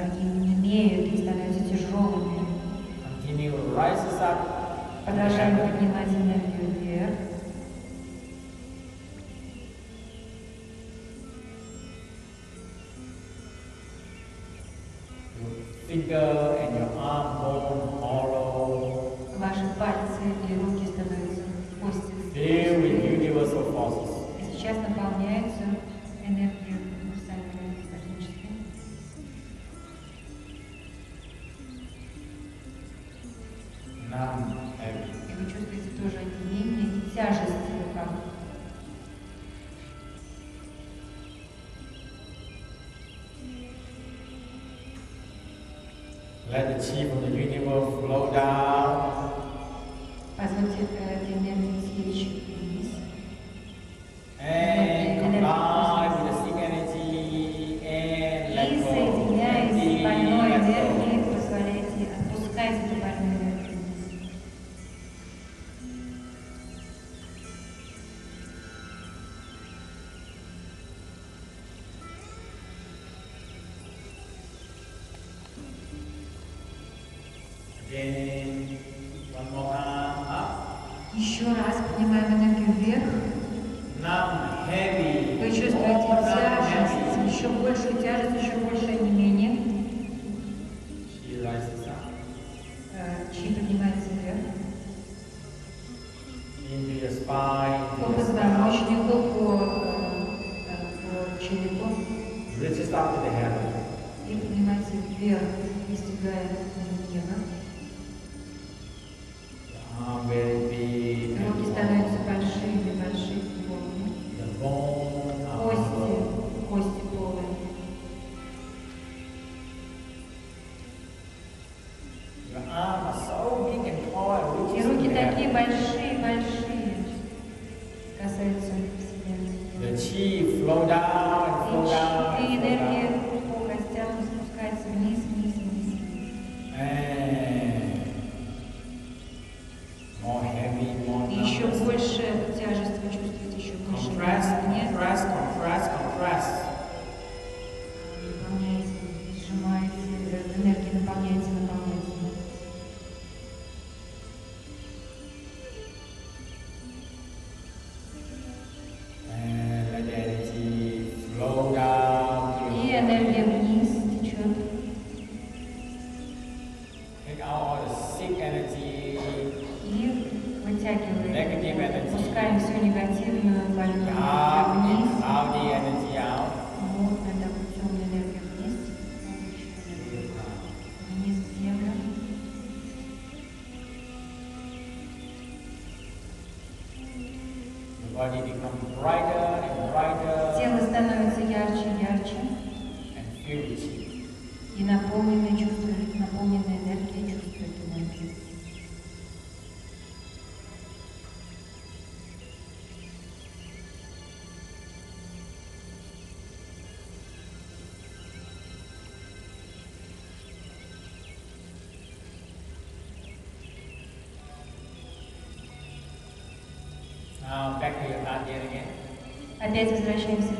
они не имеют и становятся тяжелыми. Продолжаем поднимать энергию. achieve on the universe, flow down. отсекаем всю негативную, больную Опять возвращаемся.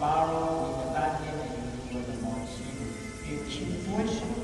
borrow, you can buy it, and you will achieve, you achieve fortune.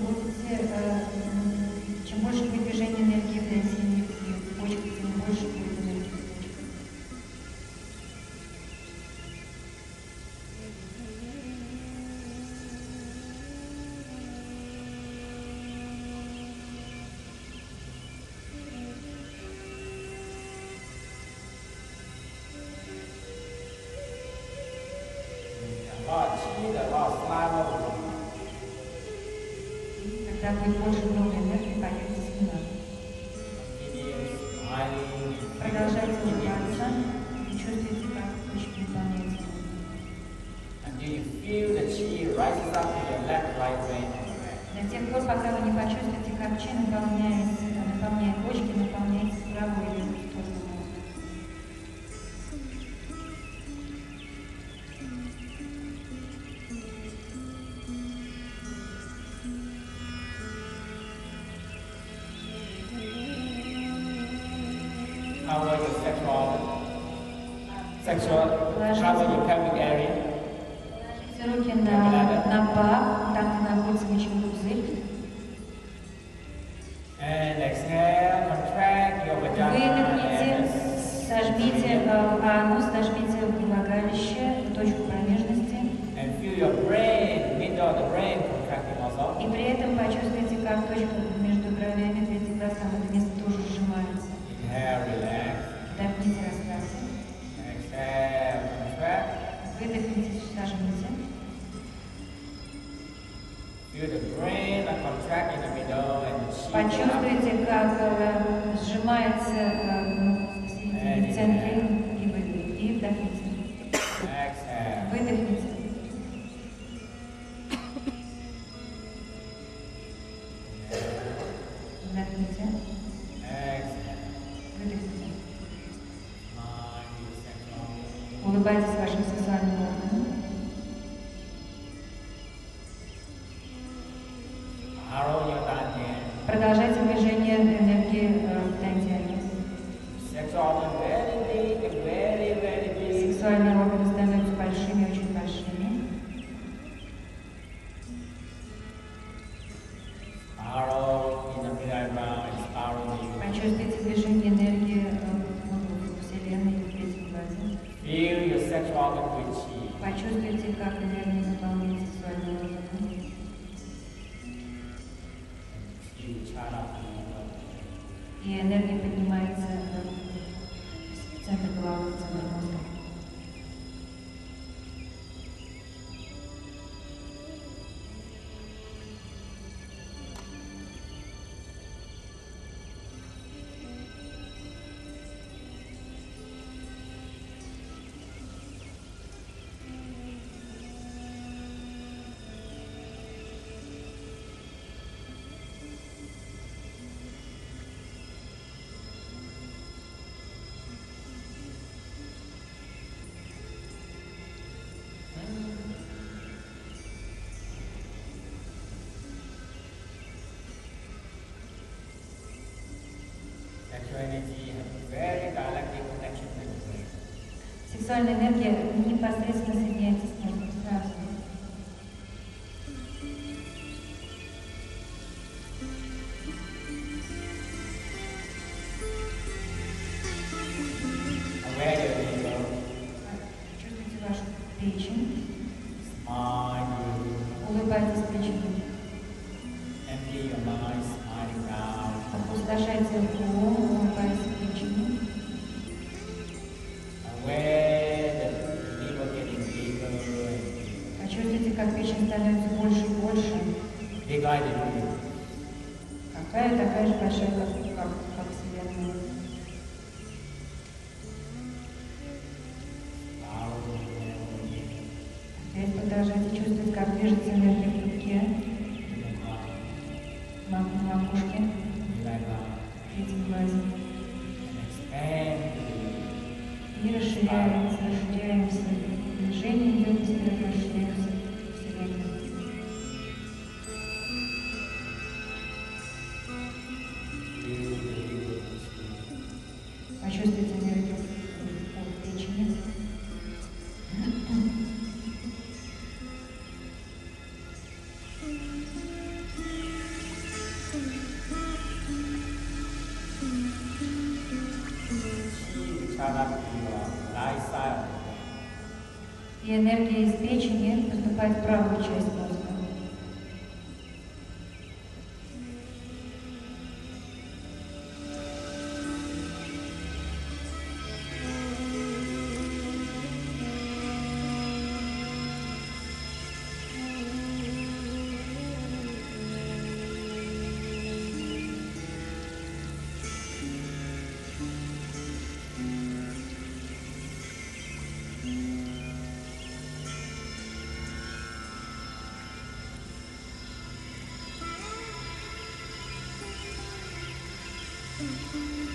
сексуальная энергия непосредственно adapt your. И энергия из печени поступает в правую часть. Música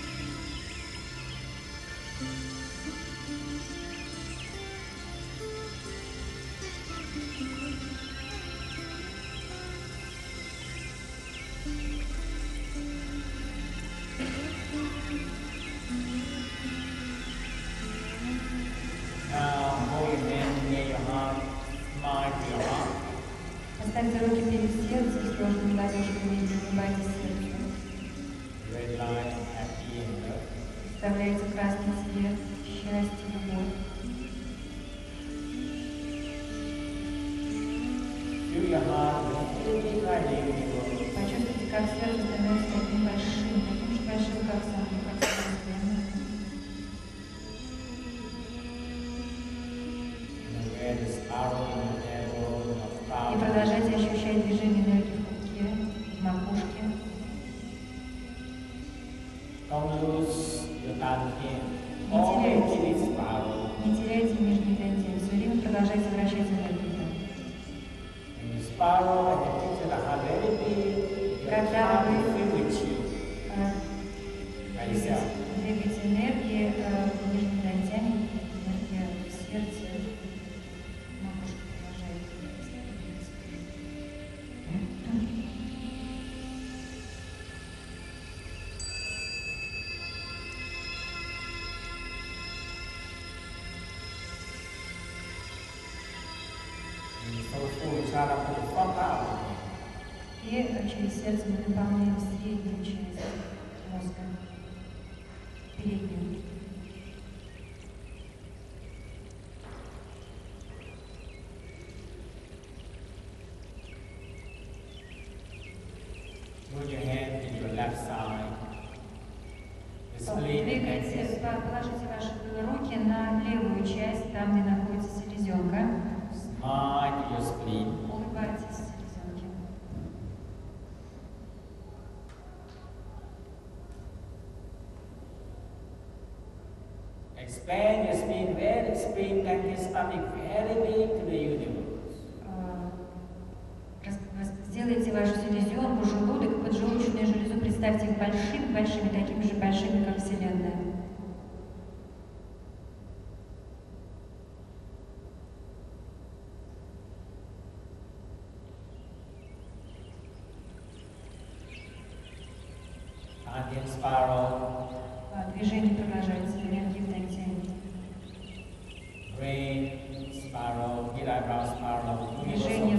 Движение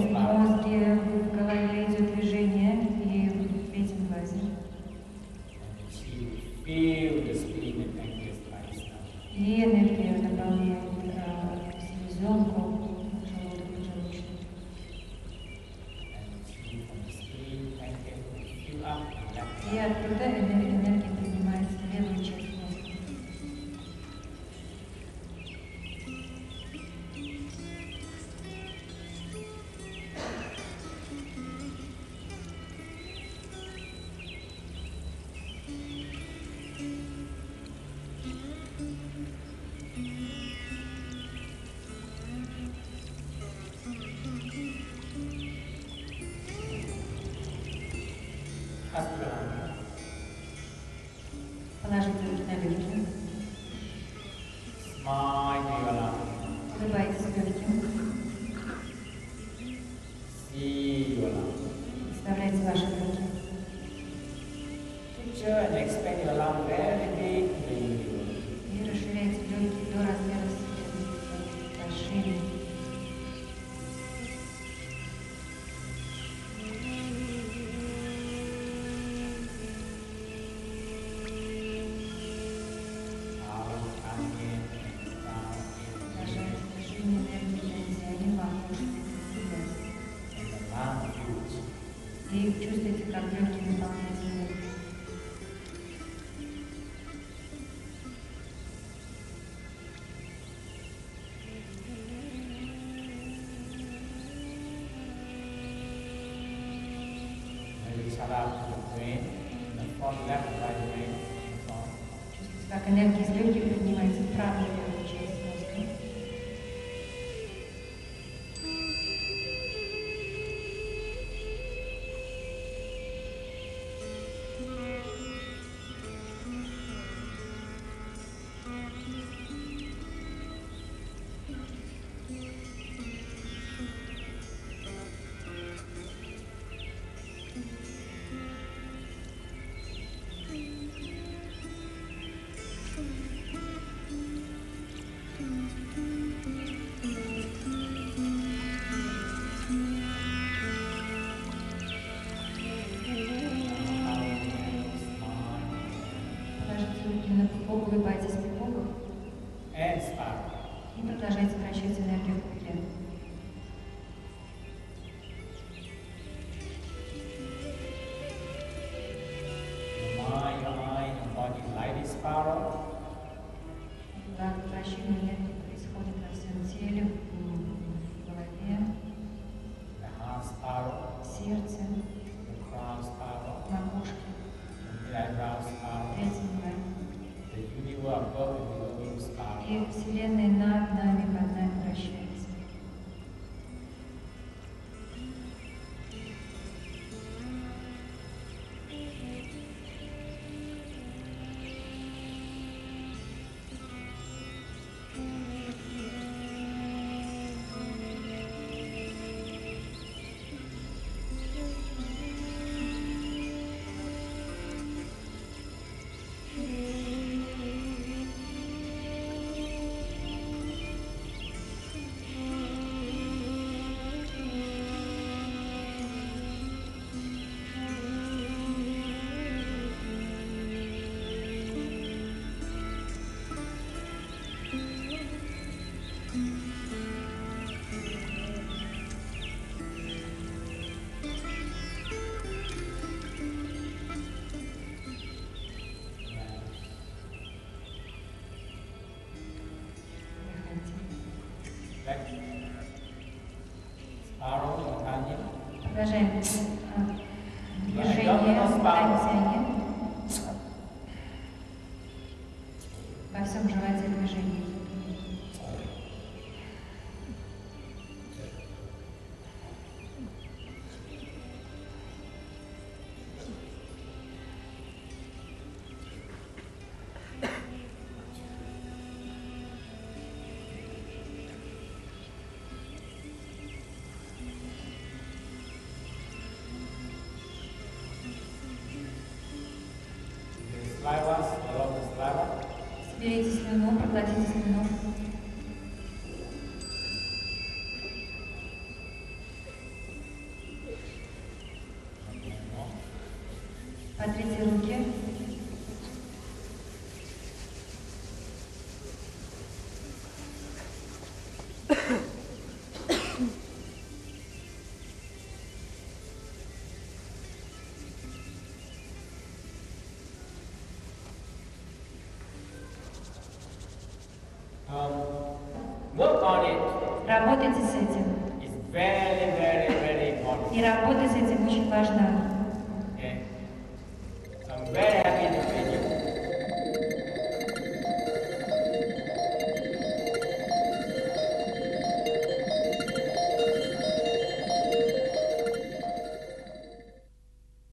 allowed to the left by the. Just back and then refresh you. 对。Смотрите руки. Работайте с этим. И работайте